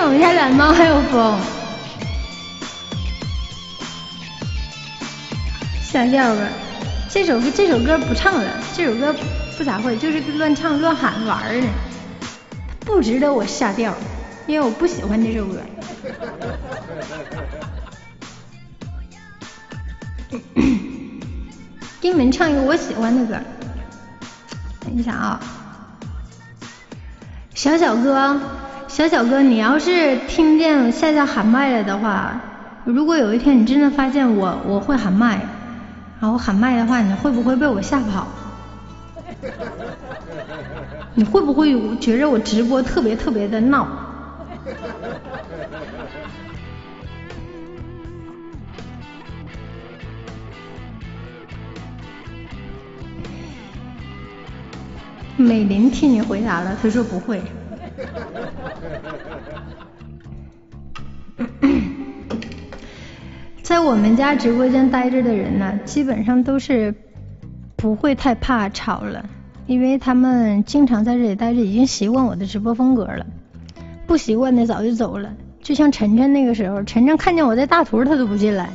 我们家蓝猫还有风。下调吧，这首这首歌不唱了，这首歌不咋会，就是乱唱乱喊玩儿。呢，不值得我下调，因为我不喜欢这首歌。给你们唱一个我喜欢的歌，等一下啊，小小哥，小小哥，你要是听见夏夏喊麦了的话，如果有一天你真的发现我我会喊麦。然后喊麦的话，你会不会被我吓跑？你会不会觉着我直播特别特别的闹？美玲替你回答了，她说不会。在我们家直播间待着的人呢，基本上都是不会太怕吵了，因为他们经常在这里待着，已经习惯我的直播风格了。不习惯的早就走了，就像晨晨那个时候，晨晨看见我在大图，他都不进来。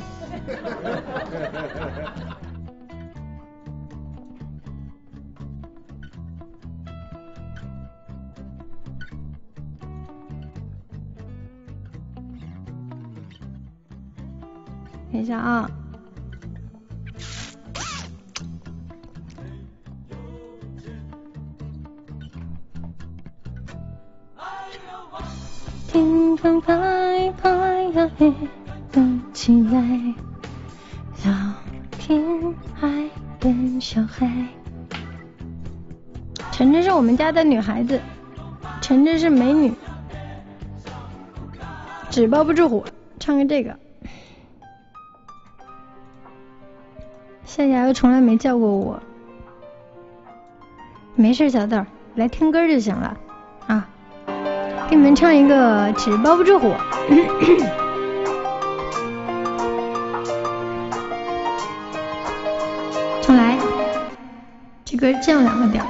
等一下啊！天空拍拍呀嘿，动起来，让天海变小海。晨晨是我们家的女孩子，晨晨是美女，纸包不住火，唱个这个。夏夏又从来没叫过我，没事，小豆来听歌就行了啊！给你们唱一个《纸包不住火》，重来，这歌降两个调。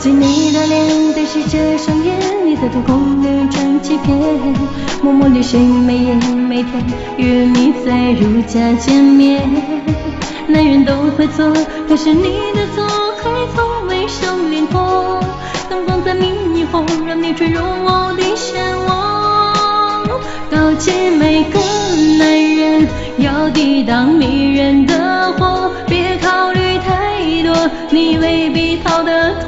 靠近你的脸，对视着双眼，你的瞳孔略转几片，默默旅行，每夜每天，约你在如家见面。男人都会错，可是你的错还从未收敛过。灯光在迷惑，让你坠入我的漩涡。告诫每个男人，要抵挡迷人的火，别考虑太多，你未必逃得。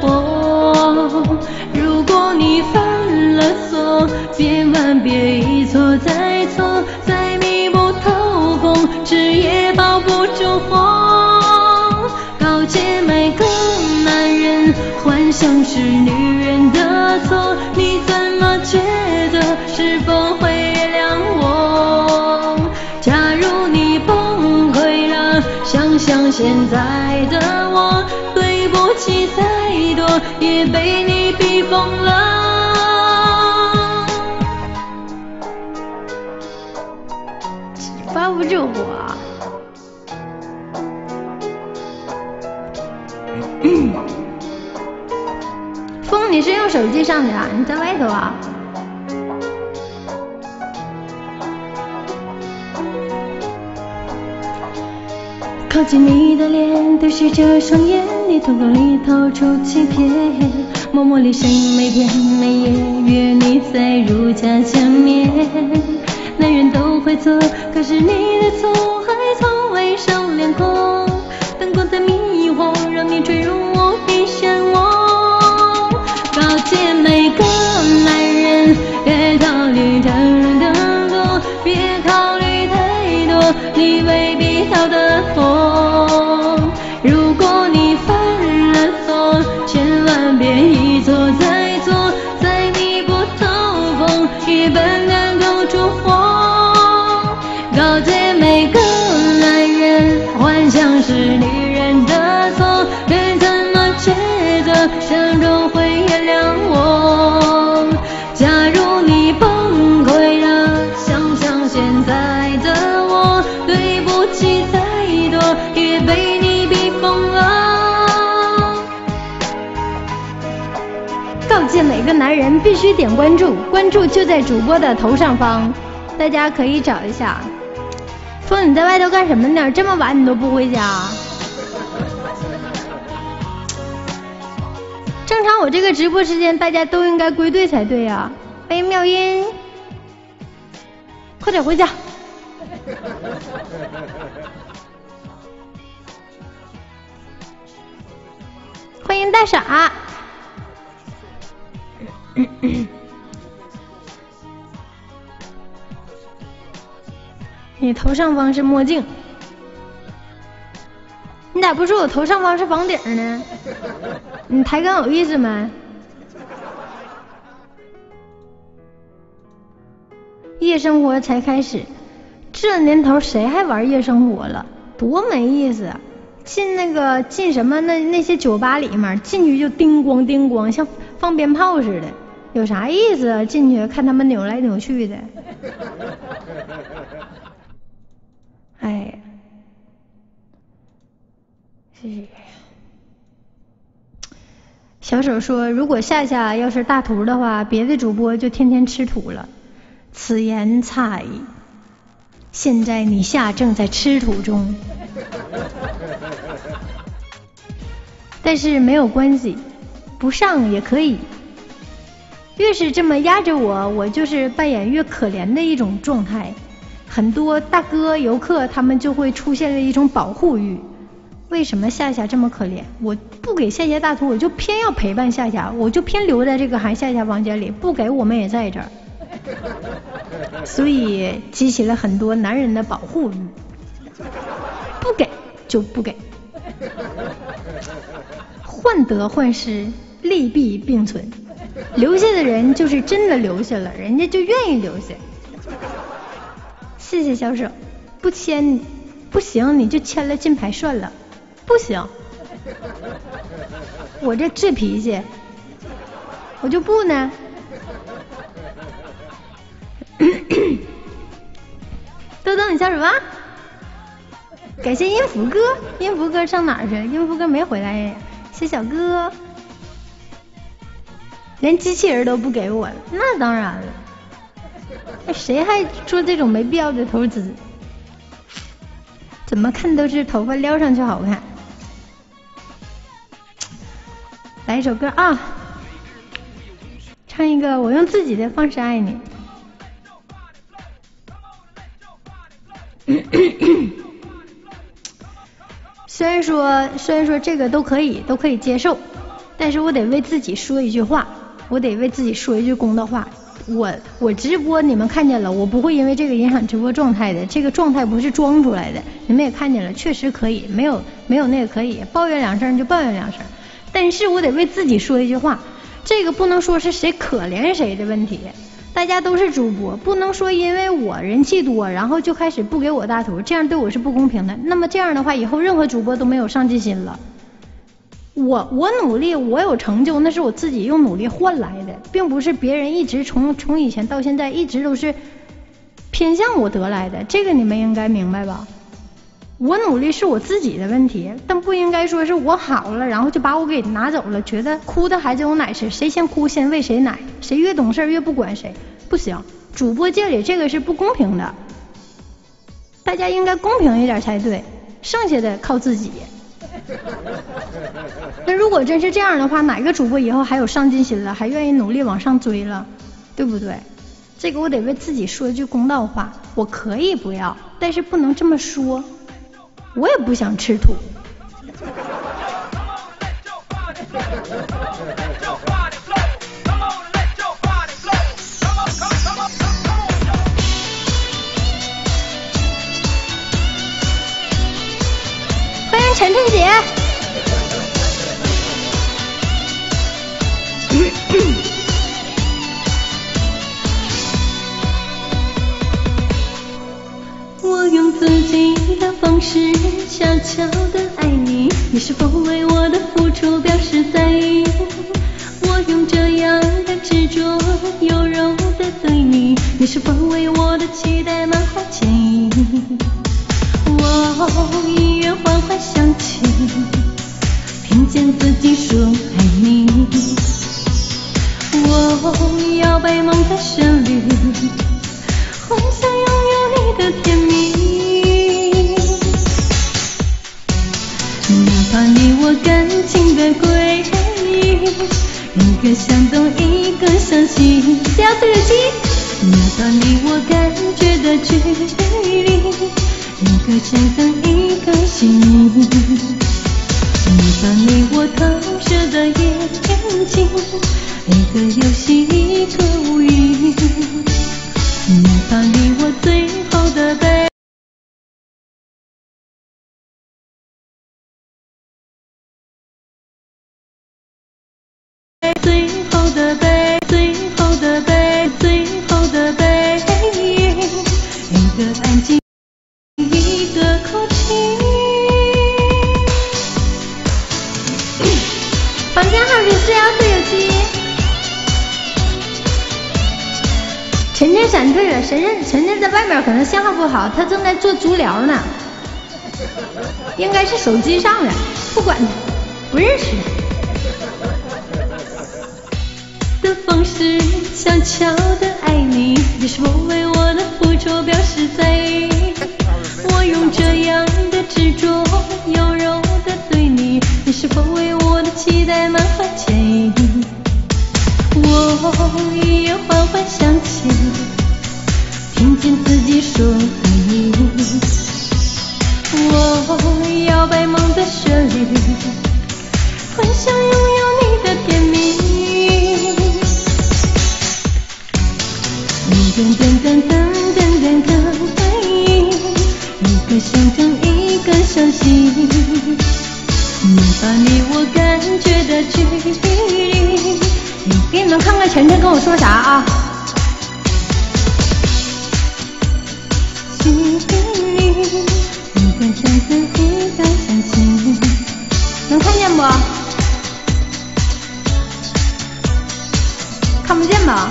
如果你犯了错，千万别一错再错，再密不透风，纸也包不住火。告诫每个男人，幻想是女人的错，你怎么觉得？是否会原谅我？假如你崩溃了，想想现在的我，被你逼疯了。发不住火。风，你是用手机上的啊？你在外头啊？靠近你的脸，对视着双眼，你从洞里透出欺骗，默默里生每天每夜，约你在如家见面。男人都会错，可是你的错还从未收敛过。灯光在迷惑，让你坠入我底漩涡。告诫每个男人，别考虑太多，别考虑太多，你未必逃得。必须点关注，关注就在主播的头上方，大家可以找一下。风，你在外头干什么呢？这么晚你都不回家？正常我这个直播时间大家都应该归队才对呀、欢迎妙音，快点回家。欢迎大傻。你头上方是墨镜，你咋不说我头上方是房顶呢？你抬杠有意思没？夜生活才开始，这年头谁还玩夜生活了？多没意思！进那个进什么那那些酒吧里面，进去就叮咣叮咣，像放鞭炮似的，有啥意思啊？进去看他们扭来扭去的。哎呀，是。小手说，如果夏夏要是大图的话，别的主播就天天吃土了。此言差矣。现在你夏正在吃土中，但是没有关系，不上也可以。越是这么压着我，我就是扮演越可怜的一种状态。很多大哥游客他们就会出现了一种保护欲。为什么夏夏这么可怜？我不给夏夏大图，我就偏要陪伴夏夏，我就偏留在这个韩夏夏房间里，不给我们也在这儿。所以激起了很多男人的保护欲，不给就不给，患得患失，利弊并存。留下的人就是真的留下了，人家就愿意留下。谢谢小手，不签不行，你就签了金牌算了，不行，我这倔脾气，我就不呢。豆豆，你笑什么？感谢音符哥，音符哥上哪儿去？音符哥没回来呀。谢小哥，连机器人都不给我了，那当然了。哎谁还做这种没必要的投资？怎么看都是头发撩上去好看。来一首歌啊，唱一个我用自己的方式爱你。虽然说虽然说这个都可以都可以接受，但是我得为自己说一句话，我得为自己说一句公道话。我我直播你们看见了，我不会因为这个影响直播状态的，这个状态不是装出来的，你们也看见了，确实可以，没有没有那个可以抱怨两声就抱怨两声，但是我得为自己说一句话，这个不能说是谁可怜谁的问题。大家都是主播，不能说因为我人气多，然后就开始不给我大图，这样对我是不公平的。那么这样的话，以后任何主播都没有上进心了。我我努力，我有成就，那是我自己用努力换来的，并不是别人一直从从以前到现在一直都是偏向我得来的，这个你们应该明白吧？我努力是我自己的问题，但不应该说是我好了，然后就把我给拿走了，觉得哭的孩子有奶吃，谁先哭先喂谁奶，谁越懂事越不管谁，不行，主播界里这个是不公平的，大家应该公平一点才对，剩下的靠自己。那如果真是这样的话，哪个主播以后还有上进心了，还愿意努力往上追了，对不对？这个我得为自己说一句公道话，我可以不要，但是不能这么说。我也不想吃土。欢迎晨晨姐方式，悄悄的爱你。你是否为我的付出表示在意？我用这样的执着，柔柔的对你。你是否为我的期待满怀歉意？我音乐缓缓响起，听见自己说爱你。我摇摆梦的旋律，幻想拥有你的甜蜜。我感情的轨迹，一个向东，一个向西。加四十七。哪怕你我感觉的距离，一个深刻，一个细腻。哪怕你我透彻的眼睛，一个晨闪退了，晨晨晨在外面可能信号不好，他正在做足疗呢，应该是手机上的，不管他，不认识。的方式，悄悄的爱你，你是否为我的付出表示在意？我用这样的执着，优柔的对你，你是否为我的期待满怀歉意？我音乐缓缓响起，听见自己说爱你。我摇摆梦的旋律，幻想拥有你的甜蜜。噔噔噔噔噔噔噔，一个向东，一个向西。你把你我感觉的距离，给你们看看晨晨跟我说啥啊？能看见不？看不见吧？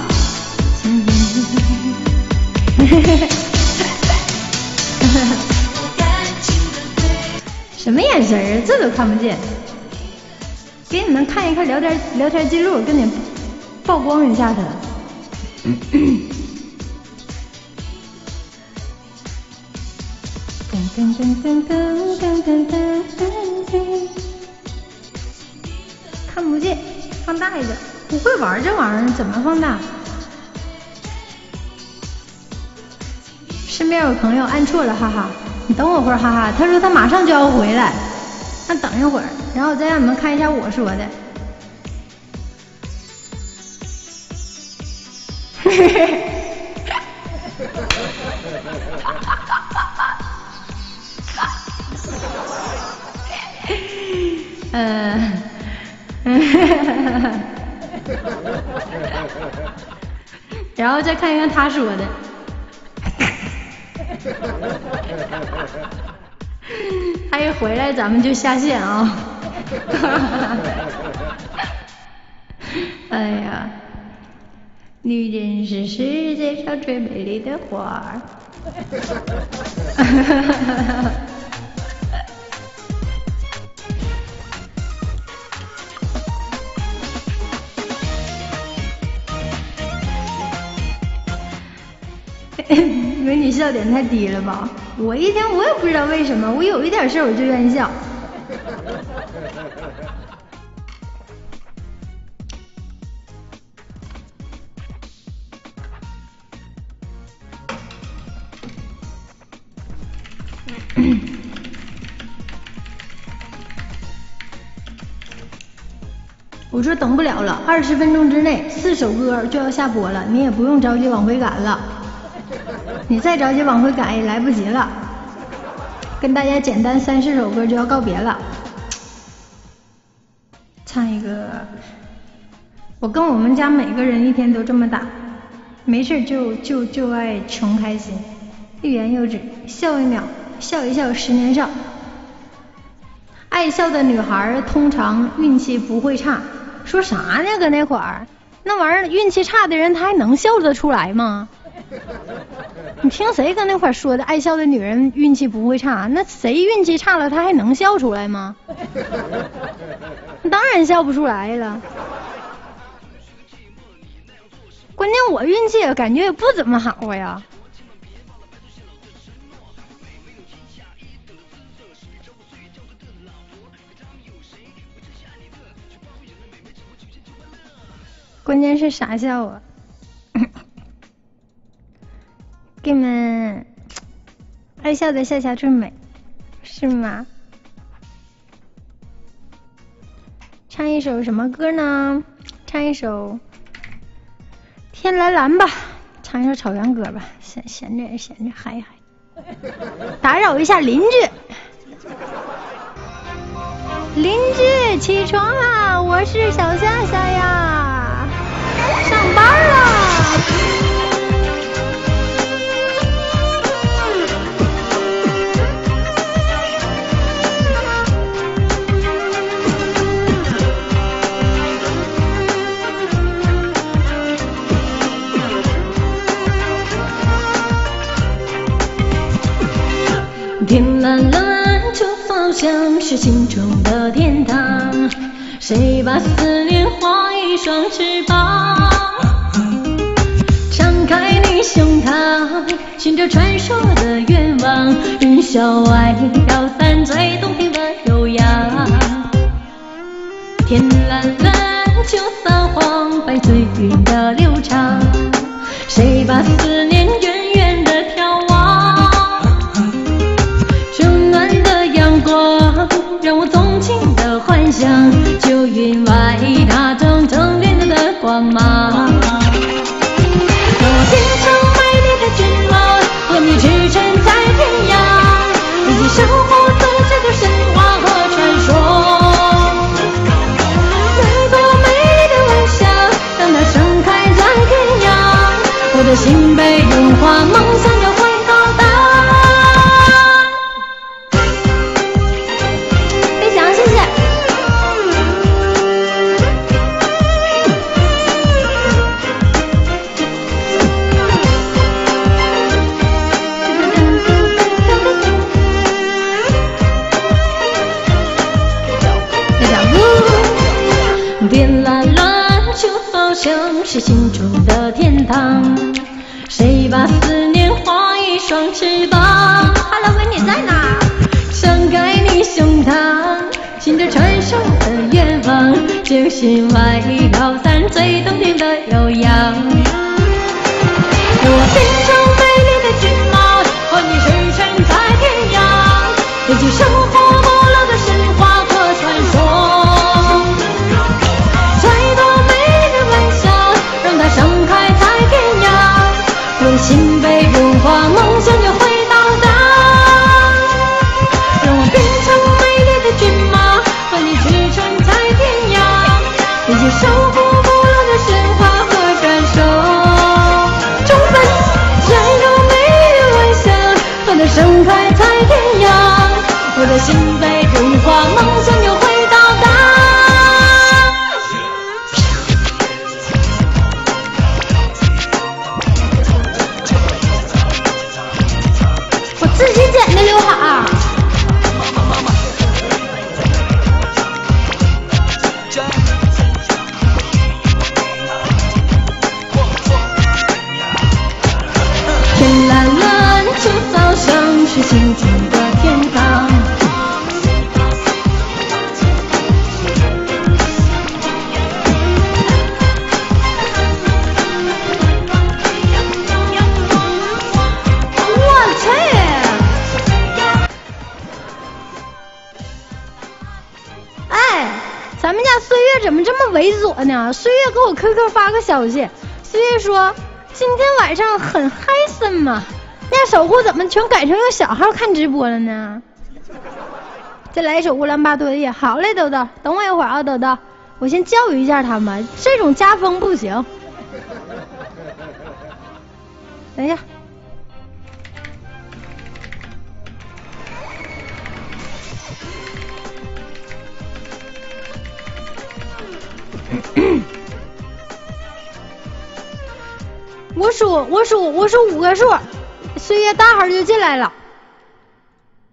什么眼神儿？这都看不见。给你们看一看聊天聊天记录，跟你曝光一下他。噔噔噔噔噔噔噔噔噔。看不见，放大一点。不会玩这玩意儿，怎么放大？身边有朋友按错了，哈哈。你等我会儿，哈哈。他说他马上就要回来，那等一会儿，然后我再让你们看一下我说的。嘿嘿嘿。嗯，然后再看一看他说的。他一回来咱们就下线啊！哎呀，女人是世界上最美丽的花。美女笑点太低了吧？我一天我也不知道为什么，我有一点事儿我就愿意笑。我说等不了了，二十分钟之内四首歌就要下播了，你也不用着急往回赶了。你再着急往回赶也来不及了，跟大家简单三四首歌就要告别了。唱一个，我跟我们家每个人一天都这么打，没事就就就爱穷开心，欲言又止，笑一秒，笑一笑，十年少。爱笑的女孩通常运气不会差。说啥呢？搁那块儿，那玩意儿运气差的人，他还能笑得出来吗？你听谁搁那块儿说的？爱笑的女人运气不会差，那谁运气差了，她还能笑出来吗？当然笑不出来了。关键我运气也感觉也不怎么好呀。关键是傻笑啊！给你们爱笑的笑笑最美，是吗？唱一首什么歌呢？唱一首《天蓝蓝》吧，唱一首草原歌吧，闲闲着也闲着嗨嗨，打扰一下邻居。邻居起床啦！我是小夏夏呀。上班天蓝蓝，就好像是心中的天堂。谁把思念画一双翅膀？敞开你胸膛，寻找传说的愿望。云霄外，飘散最动听的悠扬。天蓝蓝，就撒谎，白醉云的流长。谁把思念是心中的天堂。谁把思念画一双翅膀？Hello，美女在哪？敞开你胸膛，寻找传说的愿望。就心外飘散最动听的悠扬。给我 QQ 发个消息，岁月说今天晚上很嗨森嘛，那守护怎么全改成用小号看直播了呢？再来一首乌兰巴托的夜。好嘞，豆豆，等我一会儿啊，豆豆，我先教育一下他们，这种家风不行。我数五个数，岁月大号就进来了。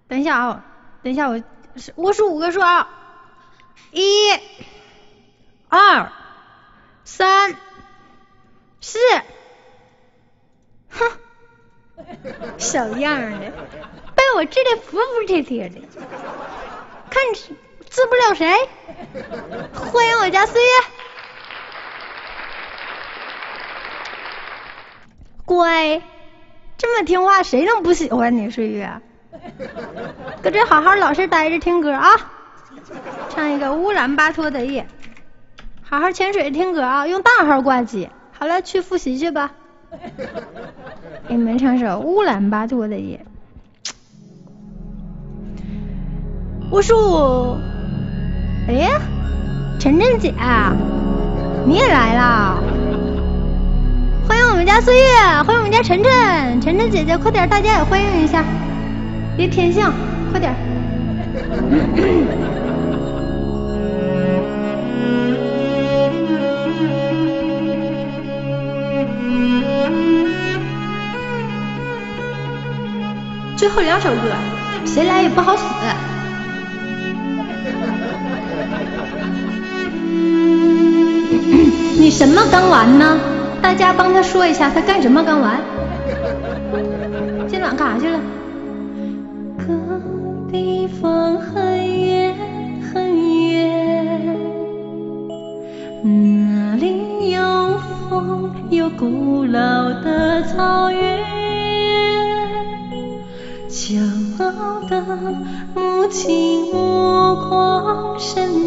等一下啊，等一下我我数五个数啊，一、二、三、四，哼，小样的，被我治的服服帖帖的，看治不了谁？欢迎我家岁月。乖，这么听话，谁能不喜欢你？岁月，搁这好好老实待着听歌啊！唱一个乌兰巴托的夜，好好潜水听歌啊！用大号挂机。好了，去复习去吧。给你们唱首乌兰巴托的夜。我说，哎，晨晨姐，你也来啦？欢迎我们家岁月，欢迎我们家晨晨，晨晨姐姐，快点，大家也欢迎一下，别偏向，快点。最后两首歌，谁来也不好死。你什么刚完呢？大家帮他说一下，他干什么刚完？今晚干啥去了？个地方很远很远，那里有风，有古老的草原，骄傲的母亲目光深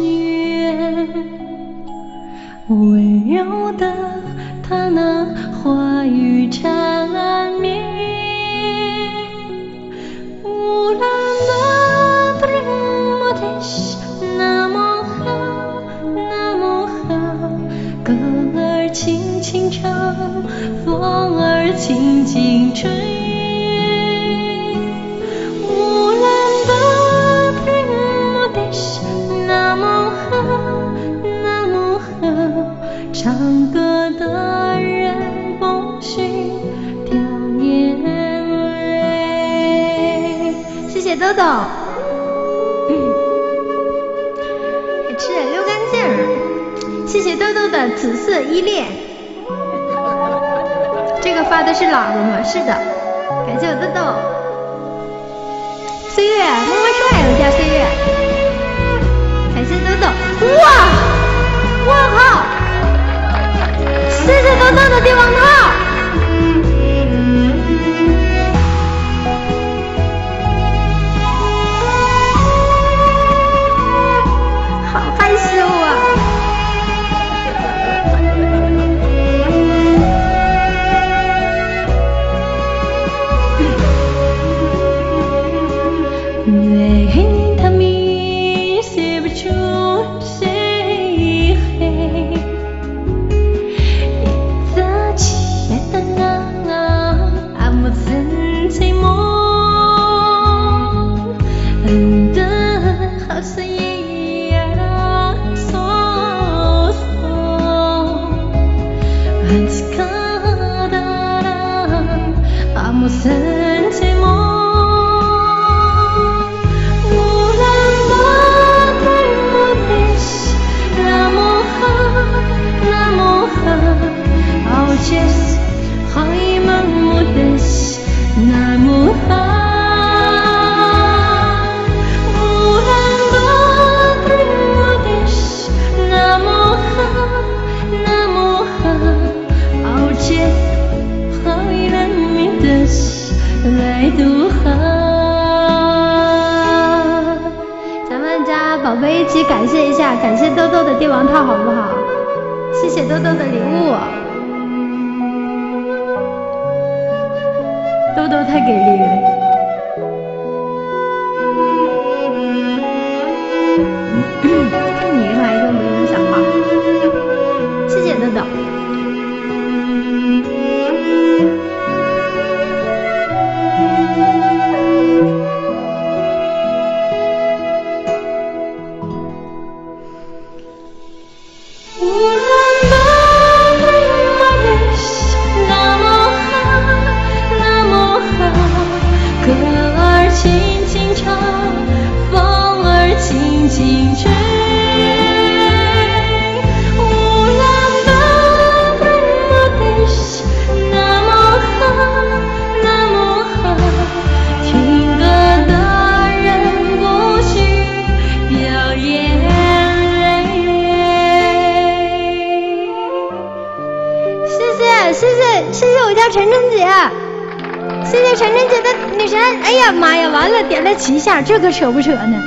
呀妈呀，完了，点了七下，这可扯不扯呢？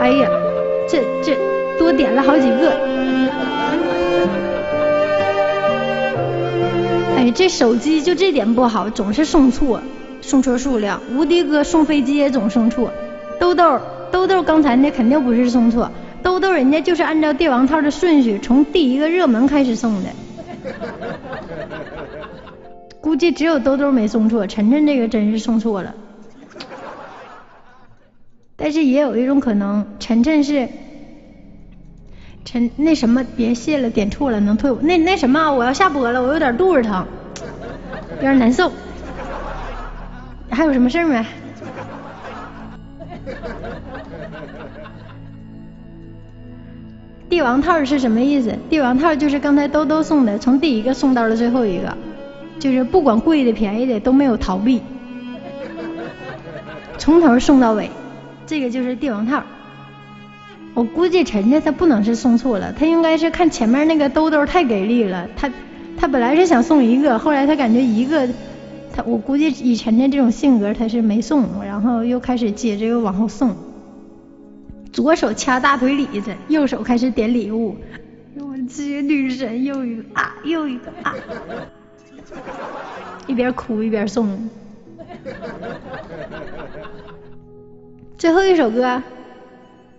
哎呀，这这多点了好几个。哎，这手机就这点不好，总是送错，送错数量。无敌哥送飞机也总送错。豆豆豆豆刚才那肯定不是送错，豆豆人家就是按照帝王套的顺序，从第一个热门开始送的。估计只有兜兜没送错，晨晨这个真是送错了。但是也有一种可能，晨晨是晨那什么，别谢了，点错了能退。那那什么，我要下播了，我有点肚子疼，有点难受。还有什么事没？帝王套是什么意思？帝王套就是刚才兜兜送的，从第一个送到了最后一个。就是不管贵的便宜的都没有逃避，从头送到尾，这个就是帝王套。我估计陈家他不能是送错了，他应该是看前面那个兜兜太给力了，他他本来是想送一个，后来他感觉一个，他我估计以陈家这种性格他是没送，然后又开始接着又往后送，左手掐大腿里子，右手开始点礼物，我接女神又一个啊又一个啊。一边哭一边送，最后一首歌，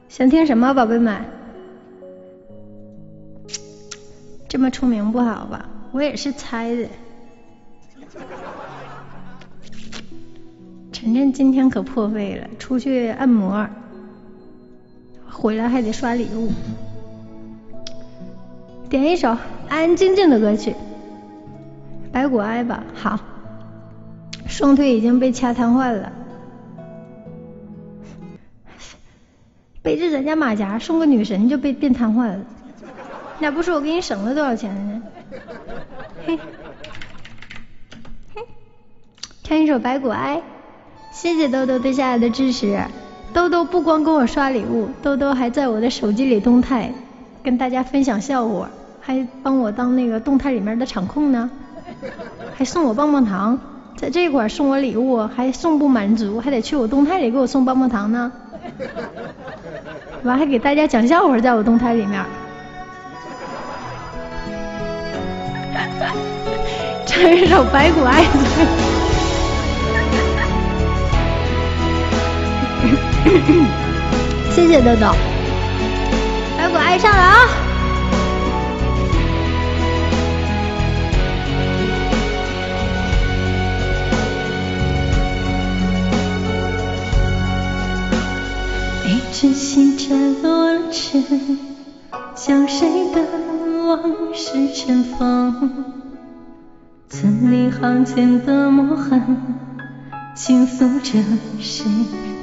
想听什么，宝贝们？这么出名不好吧？我也是猜的。晨晨今天可破费了，出去按摩，回来还得刷礼物。点一首安安静静的歌曲。白骨哀吧，好，双腿已经被掐瘫痪了，背着咱家马甲送个女神就被变瘫痪了，那不说我给你省了多少钱呢？嘿，唱一首白骨哀，谢谢豆豆对夏夏的支持，豆豆不光给我刷礼物，豆豆还在我的手机里动态，跟大家分享笑话，还帮我当那个动态里面的场控呢。还送我棒棒糖，在这块送我礼物，还送不满足，还得去我动态里给我送棒棒糖呢。完还给大家讲笑话，在我动态里面。唱一首《白骨爱子》。谢谢豆豆，白骨爱上了啊！真心斩落了尘，将谁的往事尘封？字里行间的墨痕，倾诉着谁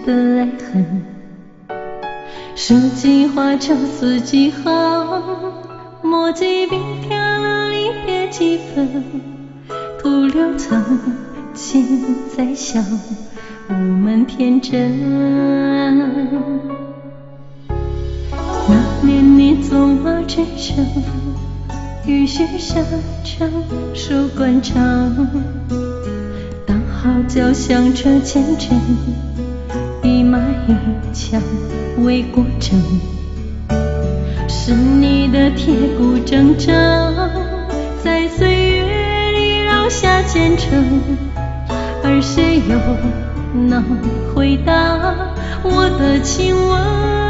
的爱恨？书几画抽丝几行，墨几笔挑了离别几分，徒留曾经在笑，我们天真。念你走马驰骋，雨雪沙场书馆场，当号角响彻前尘，一马一枪为国争。是你的铁骨铮铮，在岁月里烙下前程，而谁又能回答我的亲吻？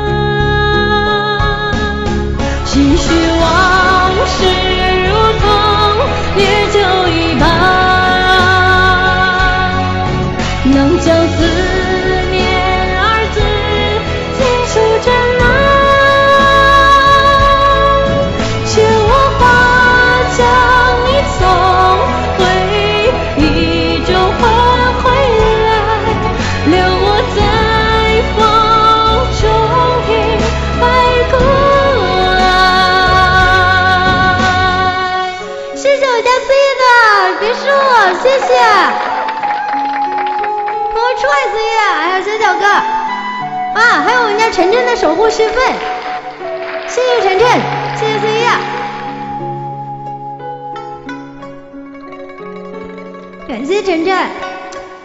几晨晨的守护续费，谢谢晨晨，谢谢岁月。感谢晨晨。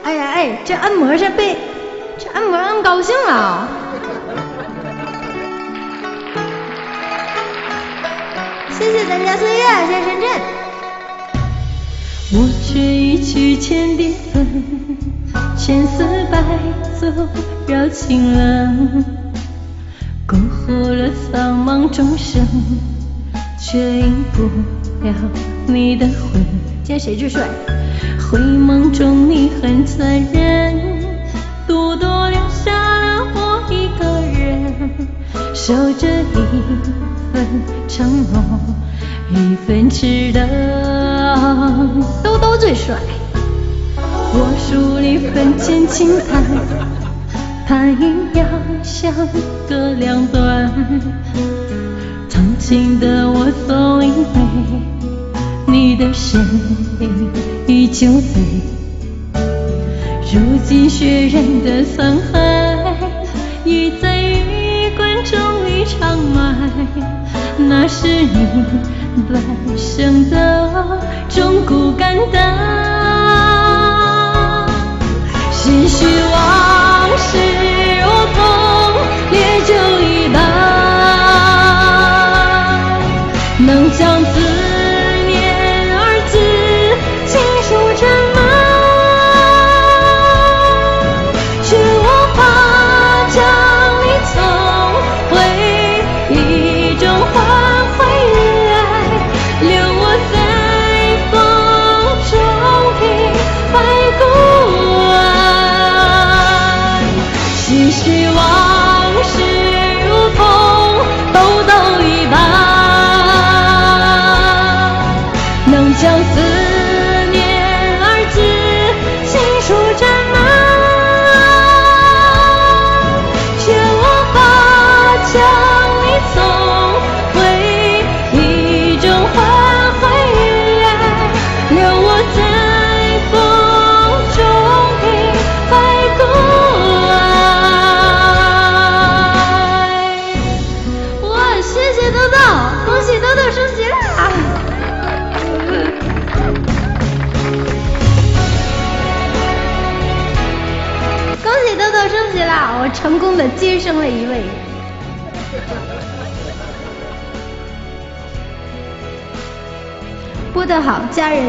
哎呀哎，这按摩是被这按摩按高兴了。谢谢咱家岁月，谢谢晨晨。我却一曲千叠分，千丝百奏绕情郎，蛊惑了苍茫众生，却赢不了你的魂。今天谁最帅？回梦中你很残忍，独独留下了我一个人，守着一份承诺，一份痴等。兜兜最帅。我数里分间轻叹，盼阴阳相隔两端，曾经的我总以为。你的身影依旧在，如今血染的沧海，已在余关中一场埋。那是你半生的忠骨肝胆，唏嘘往事将自。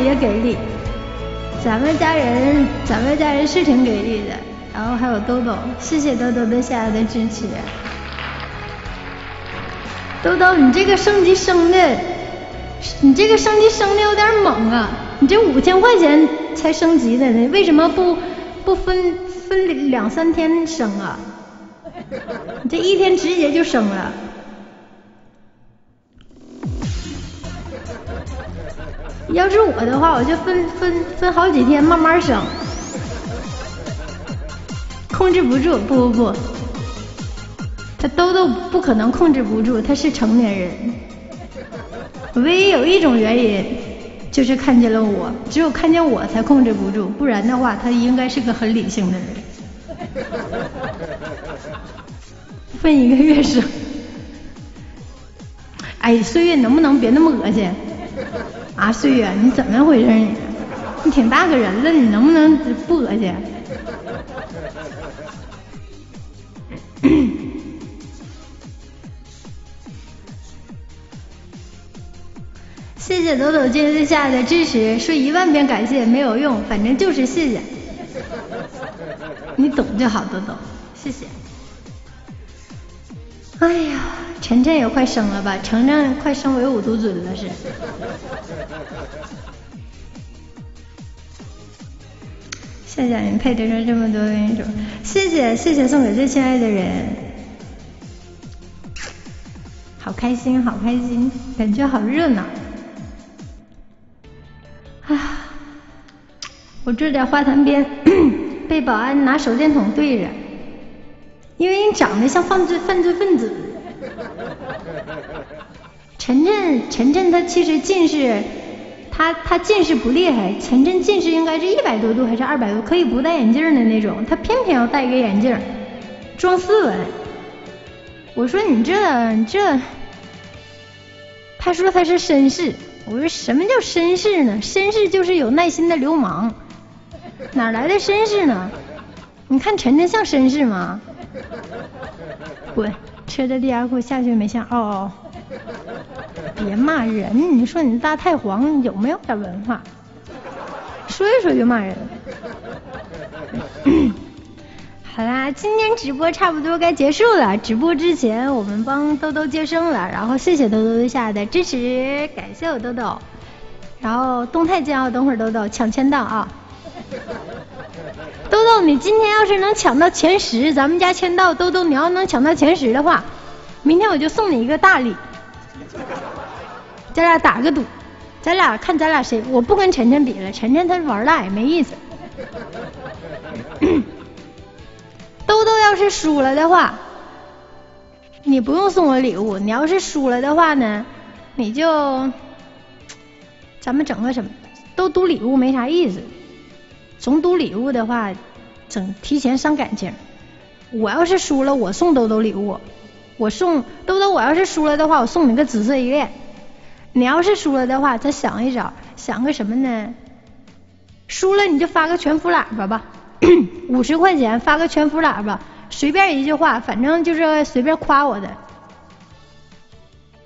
也给力，咱们家人，咱们家人是挺给力的，然后还有豆豆，谢谢豆豆对夏夏的支持。豆豆，你这个升级升的，你这个升级升的有点猛啊！你这五千块钱才升级的呢，为什么不不分？分两三天升啊，你这一天直接就升了。要是我的话，我就分分分好几天慢慢生，控制不住，不不不，他兜兜不可能控制不住，他是成年人。唯一有一种原因。就是看见了我，只有看见我才控制不住，不然的话，他应该是个很理性的人。分一个月生，哎，岁月能不能别那么恶心？啊，岁月，你怎么回事你？你挺大个人了，你能不能不恶心？谢谢抖抖今天下的支持，说一万遍感谢没有用，反正就是谢谢。你懂就好，抖抖，谢谢。哎呀，晨晨也快生了吧？晨晨快升为五毒尊了是。谢谢你配得上这么多那种，谢谢谢谢送给最亲爱的人，好开心好开心，感觉好热闹。啊！我住在花坛边 被保安拿手电筒对着，因为你长得像犯罪犯罪分子。晨晨晨晨他其实近视，他他近视不厉害，晨晨近视应该是一百多度还是二百度，可以不戴眼镜的那种，他偏偏要戴一个眼镜，装斯文。我说你这这，他说他是绅士。我说什么叫绅士呢？绅士就是有耐心的流氓，哪来的绅士呢？你看晨晨像绅士吗？滚！车的第二裤下去没下哦哦。别骂人！你说你大太皇有没有点文化？说一说就骂人。好啦，今天直播差不多该结束了。直播之前我们帮豆豆接生了，然后谢谢豆豆下的支持，感谢我豆豆。然后动态见啊，等会儿豆豆抢签到啊。豆豆，你今天要是能抢到前十，咱们家签到，豆豆你要能抢到前十的话，明天我就送你一个大礼。咱俩打个赌，咱俩看咱俩谁，我不跟晨晨比了，晨晨他玩赖没意思。豆豆要是输了的话，你不用送我礼物，你要是输了的话呢，你就咱们整个什么，都赌礼物没啥意思。总赌礼物的话，整提前伤感情。我要是输了，我送豆豆礼物。我送豆豆，我要是输了的话，我送你个紫色依恋。你要是输了的话，咱想一招，想个什么呢？输了你就发个全幅喇叭吧，五十块钱发个全幅喇叭，随便一句话，反正就是随便夸我的。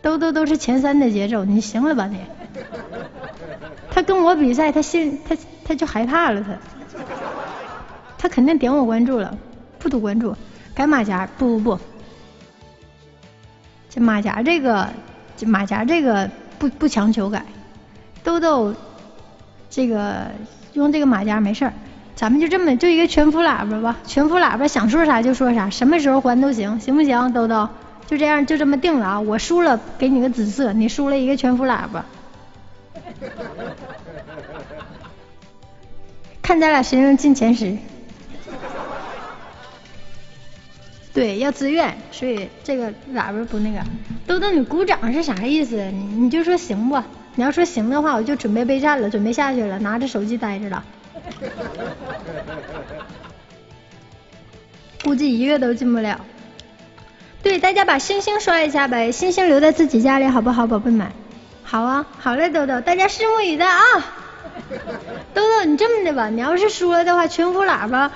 豆豆都是前三的节奏，你行了吧你？他跟我比赛，他心他他就害怕了他，他肯定点我关注了，不赌关注，改马甲，不不不，这马甲这个，这马甲这个不不强求改，豆豆这个用这个马甲没事儿，咱们就这么就一个全幅喇叭吧，全幅喇叭想说啥就说啥，什么时候还都行，行不行？豆豆就这样就这么定了啊，我输了给你个紫色，你输了一个全幅喇叭。看咱俩谁能进前十。对，要自愿，所以这个喇叭不那个。豆豆，你鼓掌是啥意思？你你就说行不？你要说行的话，我就准备备战了，准备下去了，拿着手机待着了。估计一个都进不了。对，大家把星星刷一下呗，星星留在自己家里好不好，宝贝们？好啊，好嘞，豆豆，大家拭目以待啊！豆豆，你这么的吧，你要是输了的话，全服喇叭，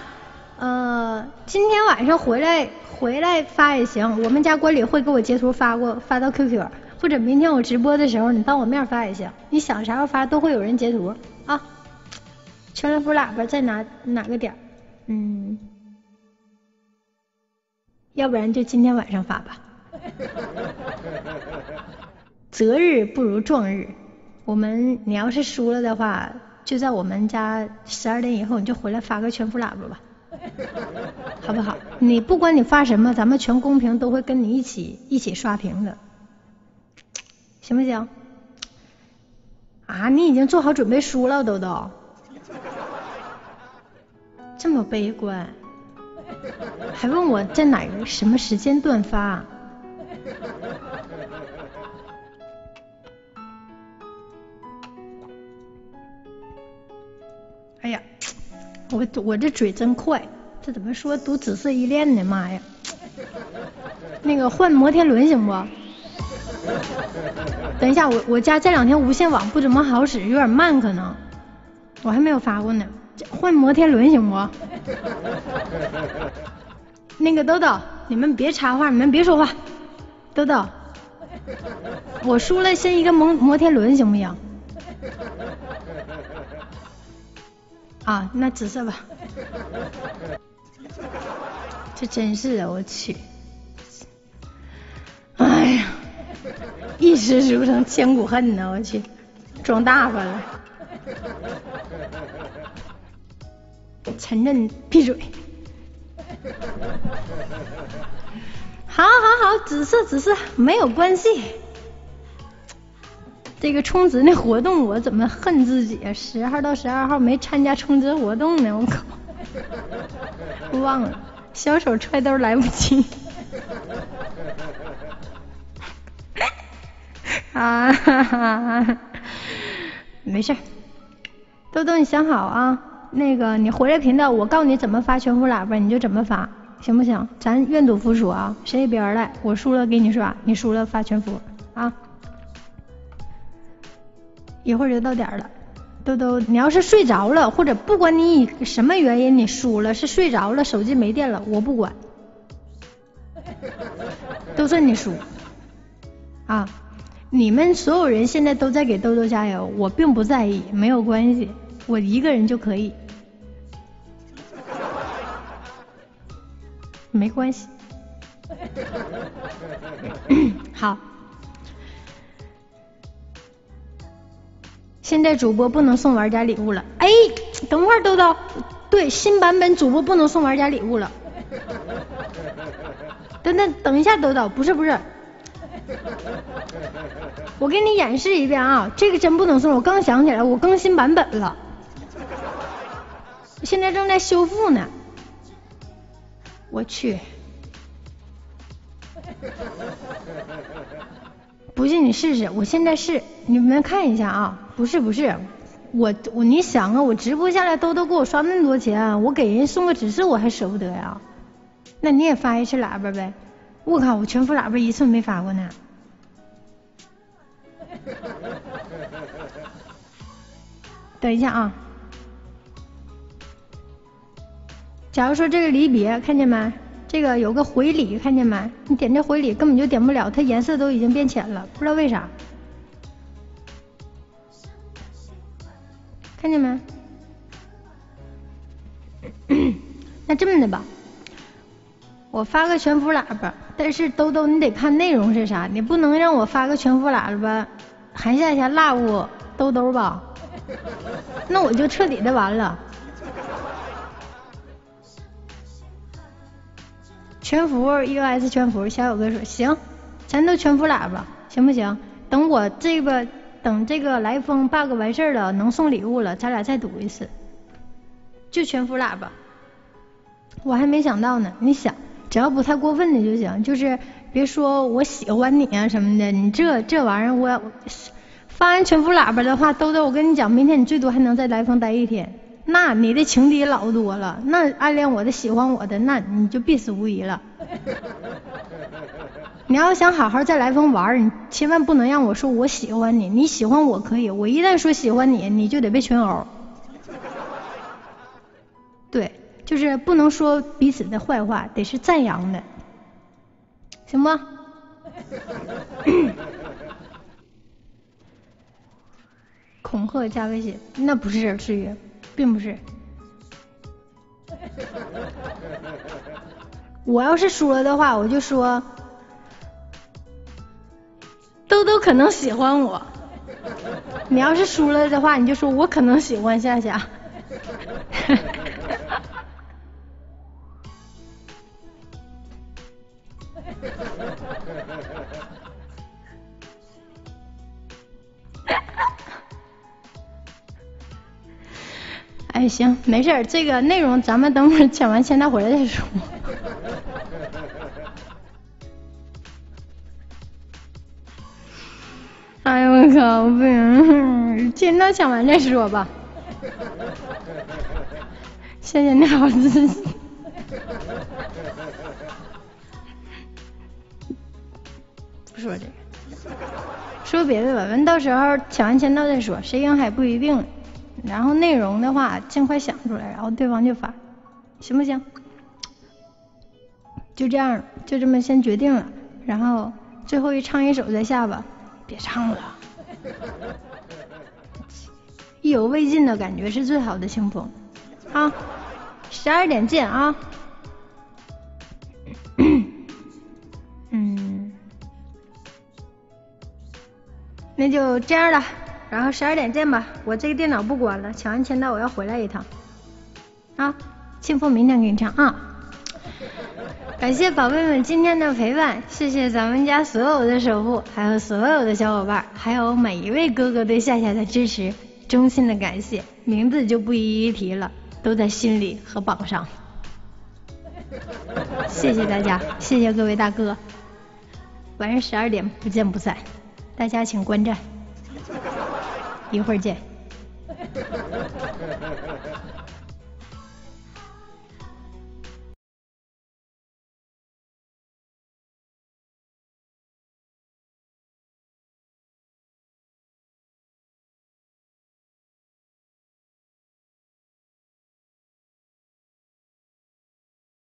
呃，今天晚上回来回来发也行，我们家管理会给我截图发过发到 QQ，或者明天我直播的时候你当我面发也行，你想啥时候发都会有人截图啊。全服喇叭在哪哪个点？嗯，要不然就今天晚上发吧。择日不如撞日，我们你要是输了的话，就在我们家十二点以后，你就回来发个全副喇叭吧，好不好？你不管你发什么，咱们全公屏都会跟你一起一起刷屏的，行不行？啊，你已经做好准备输了，豆豆，这么悲观，还问我在哪个什么时间段发？哎呀，我我这嘴真快，这怎么说读紫色依恋呢？妈呀！那个换摩天轮行不？等一下，我我家这两天无线网不怎么好使，有点慢，可能我还没有发过呢。换摩天轮行不？那个豆豆，你们别插话，你们别说话。豆豆，我输了，先一个摩摩天轮行不行？啊，那紫色吧。这真是的，我去。哎呀，一时熟成千古恨呢，我去，装大发了。陈晨，闭嘴。好好好，紫色紫色没有关系。这个充值那活动，我怎么恨自己啊？十号到十二号没参加充值活动呢，我靠，忘了，小手揣兜来不及。啊哈哈，没事，豆豆你想好啊？那个你回来频道，我告诉你怎么发全服喇叭，你就怎么发，行不行？咱愿赌服输啊，谁也别玩赖，我输了给你刷，你输了发全服啊。一会儿就到点儿了，豆豆，你要是睡着了，或者不管你以什么原因你输了，是睡着了，手机没电了，我不管，都算你输。啊，你们所有人现在都在给豆豆加油，我并不在意，没有关系，我一个人就可以，没关系。好。现在主播不能送玩家礼物了，哎，等会儿豆豆，对，新版本主播不能送玩家礼物了。等等等一下，豆豆，不是不是，我给你演示一遍啊，这个真不能送，我刚想起来，我更新版本了，现在正在修复呢。我去。不信你试试，我现在试，你们看一下啊。不是不是，我我你想啊，我直播下来都都给我刷那么多钱，我给人送个指示我还舍不得呀？那你也发一次喇叭呗。我靠，我全副喇叭一次没发过呢。等一下啊。假如说这个离别，看见没？这个有个回礼，看见没？你点这回礼根本就点不了，它颜色都已经变浅了，不知道为啥。看见没？那这么的吧，我发个全服喇叭，但是兜兜你得看内容是啥，你不能让我发个全服喇叭，还下下落我兜兜吧？那我就彻底的完了。全服 US 全服，小友哥说行，咱都全服喇叭，行不行？等我这个等这个来风 bug 完事儿了，能送礼物了，咱俩再赌一次，就全服喇叭。我还没想到呢，你想，只要不太过分的就行，就是别说我喜欢你啊什么的，你这这玩意儿我发完全服喇叭的话，豆豆我跟你讲，明天你最多还能在来风待一天。那你的情敌老多了，那暗恋我的、喜欢我的，那你就必死无疑了。你要想好好在来风玩，你千万不能让我说我喜欢你，你喜欢我可以，我一旦说喜欢你，你就得被群殴。对，就是不能说彼此的坏话，得是赞扬的，行不？恐吓加威胁，那不是至于。并不是，我要是输了的话，我就说，豆豆可能喜欢我。你要是输了的话，你就说我可能喜欢夏夏。哎，行，没事儿，这个内容咱们等会儿抢完签到回来再说。哎呦我靠，不行，签到抢完再说吧。谢谢你好自信。不说这个，说别的吧，完到时候抢完签到再说，谁赢还不一定。然后内容的话，尽快想出来，然后对方就发，行不行？就这样，就这么先决定了。然后最后一唱一首再下吧，别唱了，意犹未尽的感觉是最好的清风。好，十二点见啊。嗯，那就这样了。然后十二点见吧，我这个电脑不关了，抢完签到我要回来一趟。啊，庆丰明天给你唱啊！感谢宝贝们今天的陪伴，谢谢咱们家所有的守护，还有所有的小伙伴，还有每一位哥哥对夏夏的支持，衷心的感谢，名字就不一一提了，都在心里和榜上。谢谢大家，谢谢各位大哥，晚上十二点不见不散，大家请观战。一会儿见。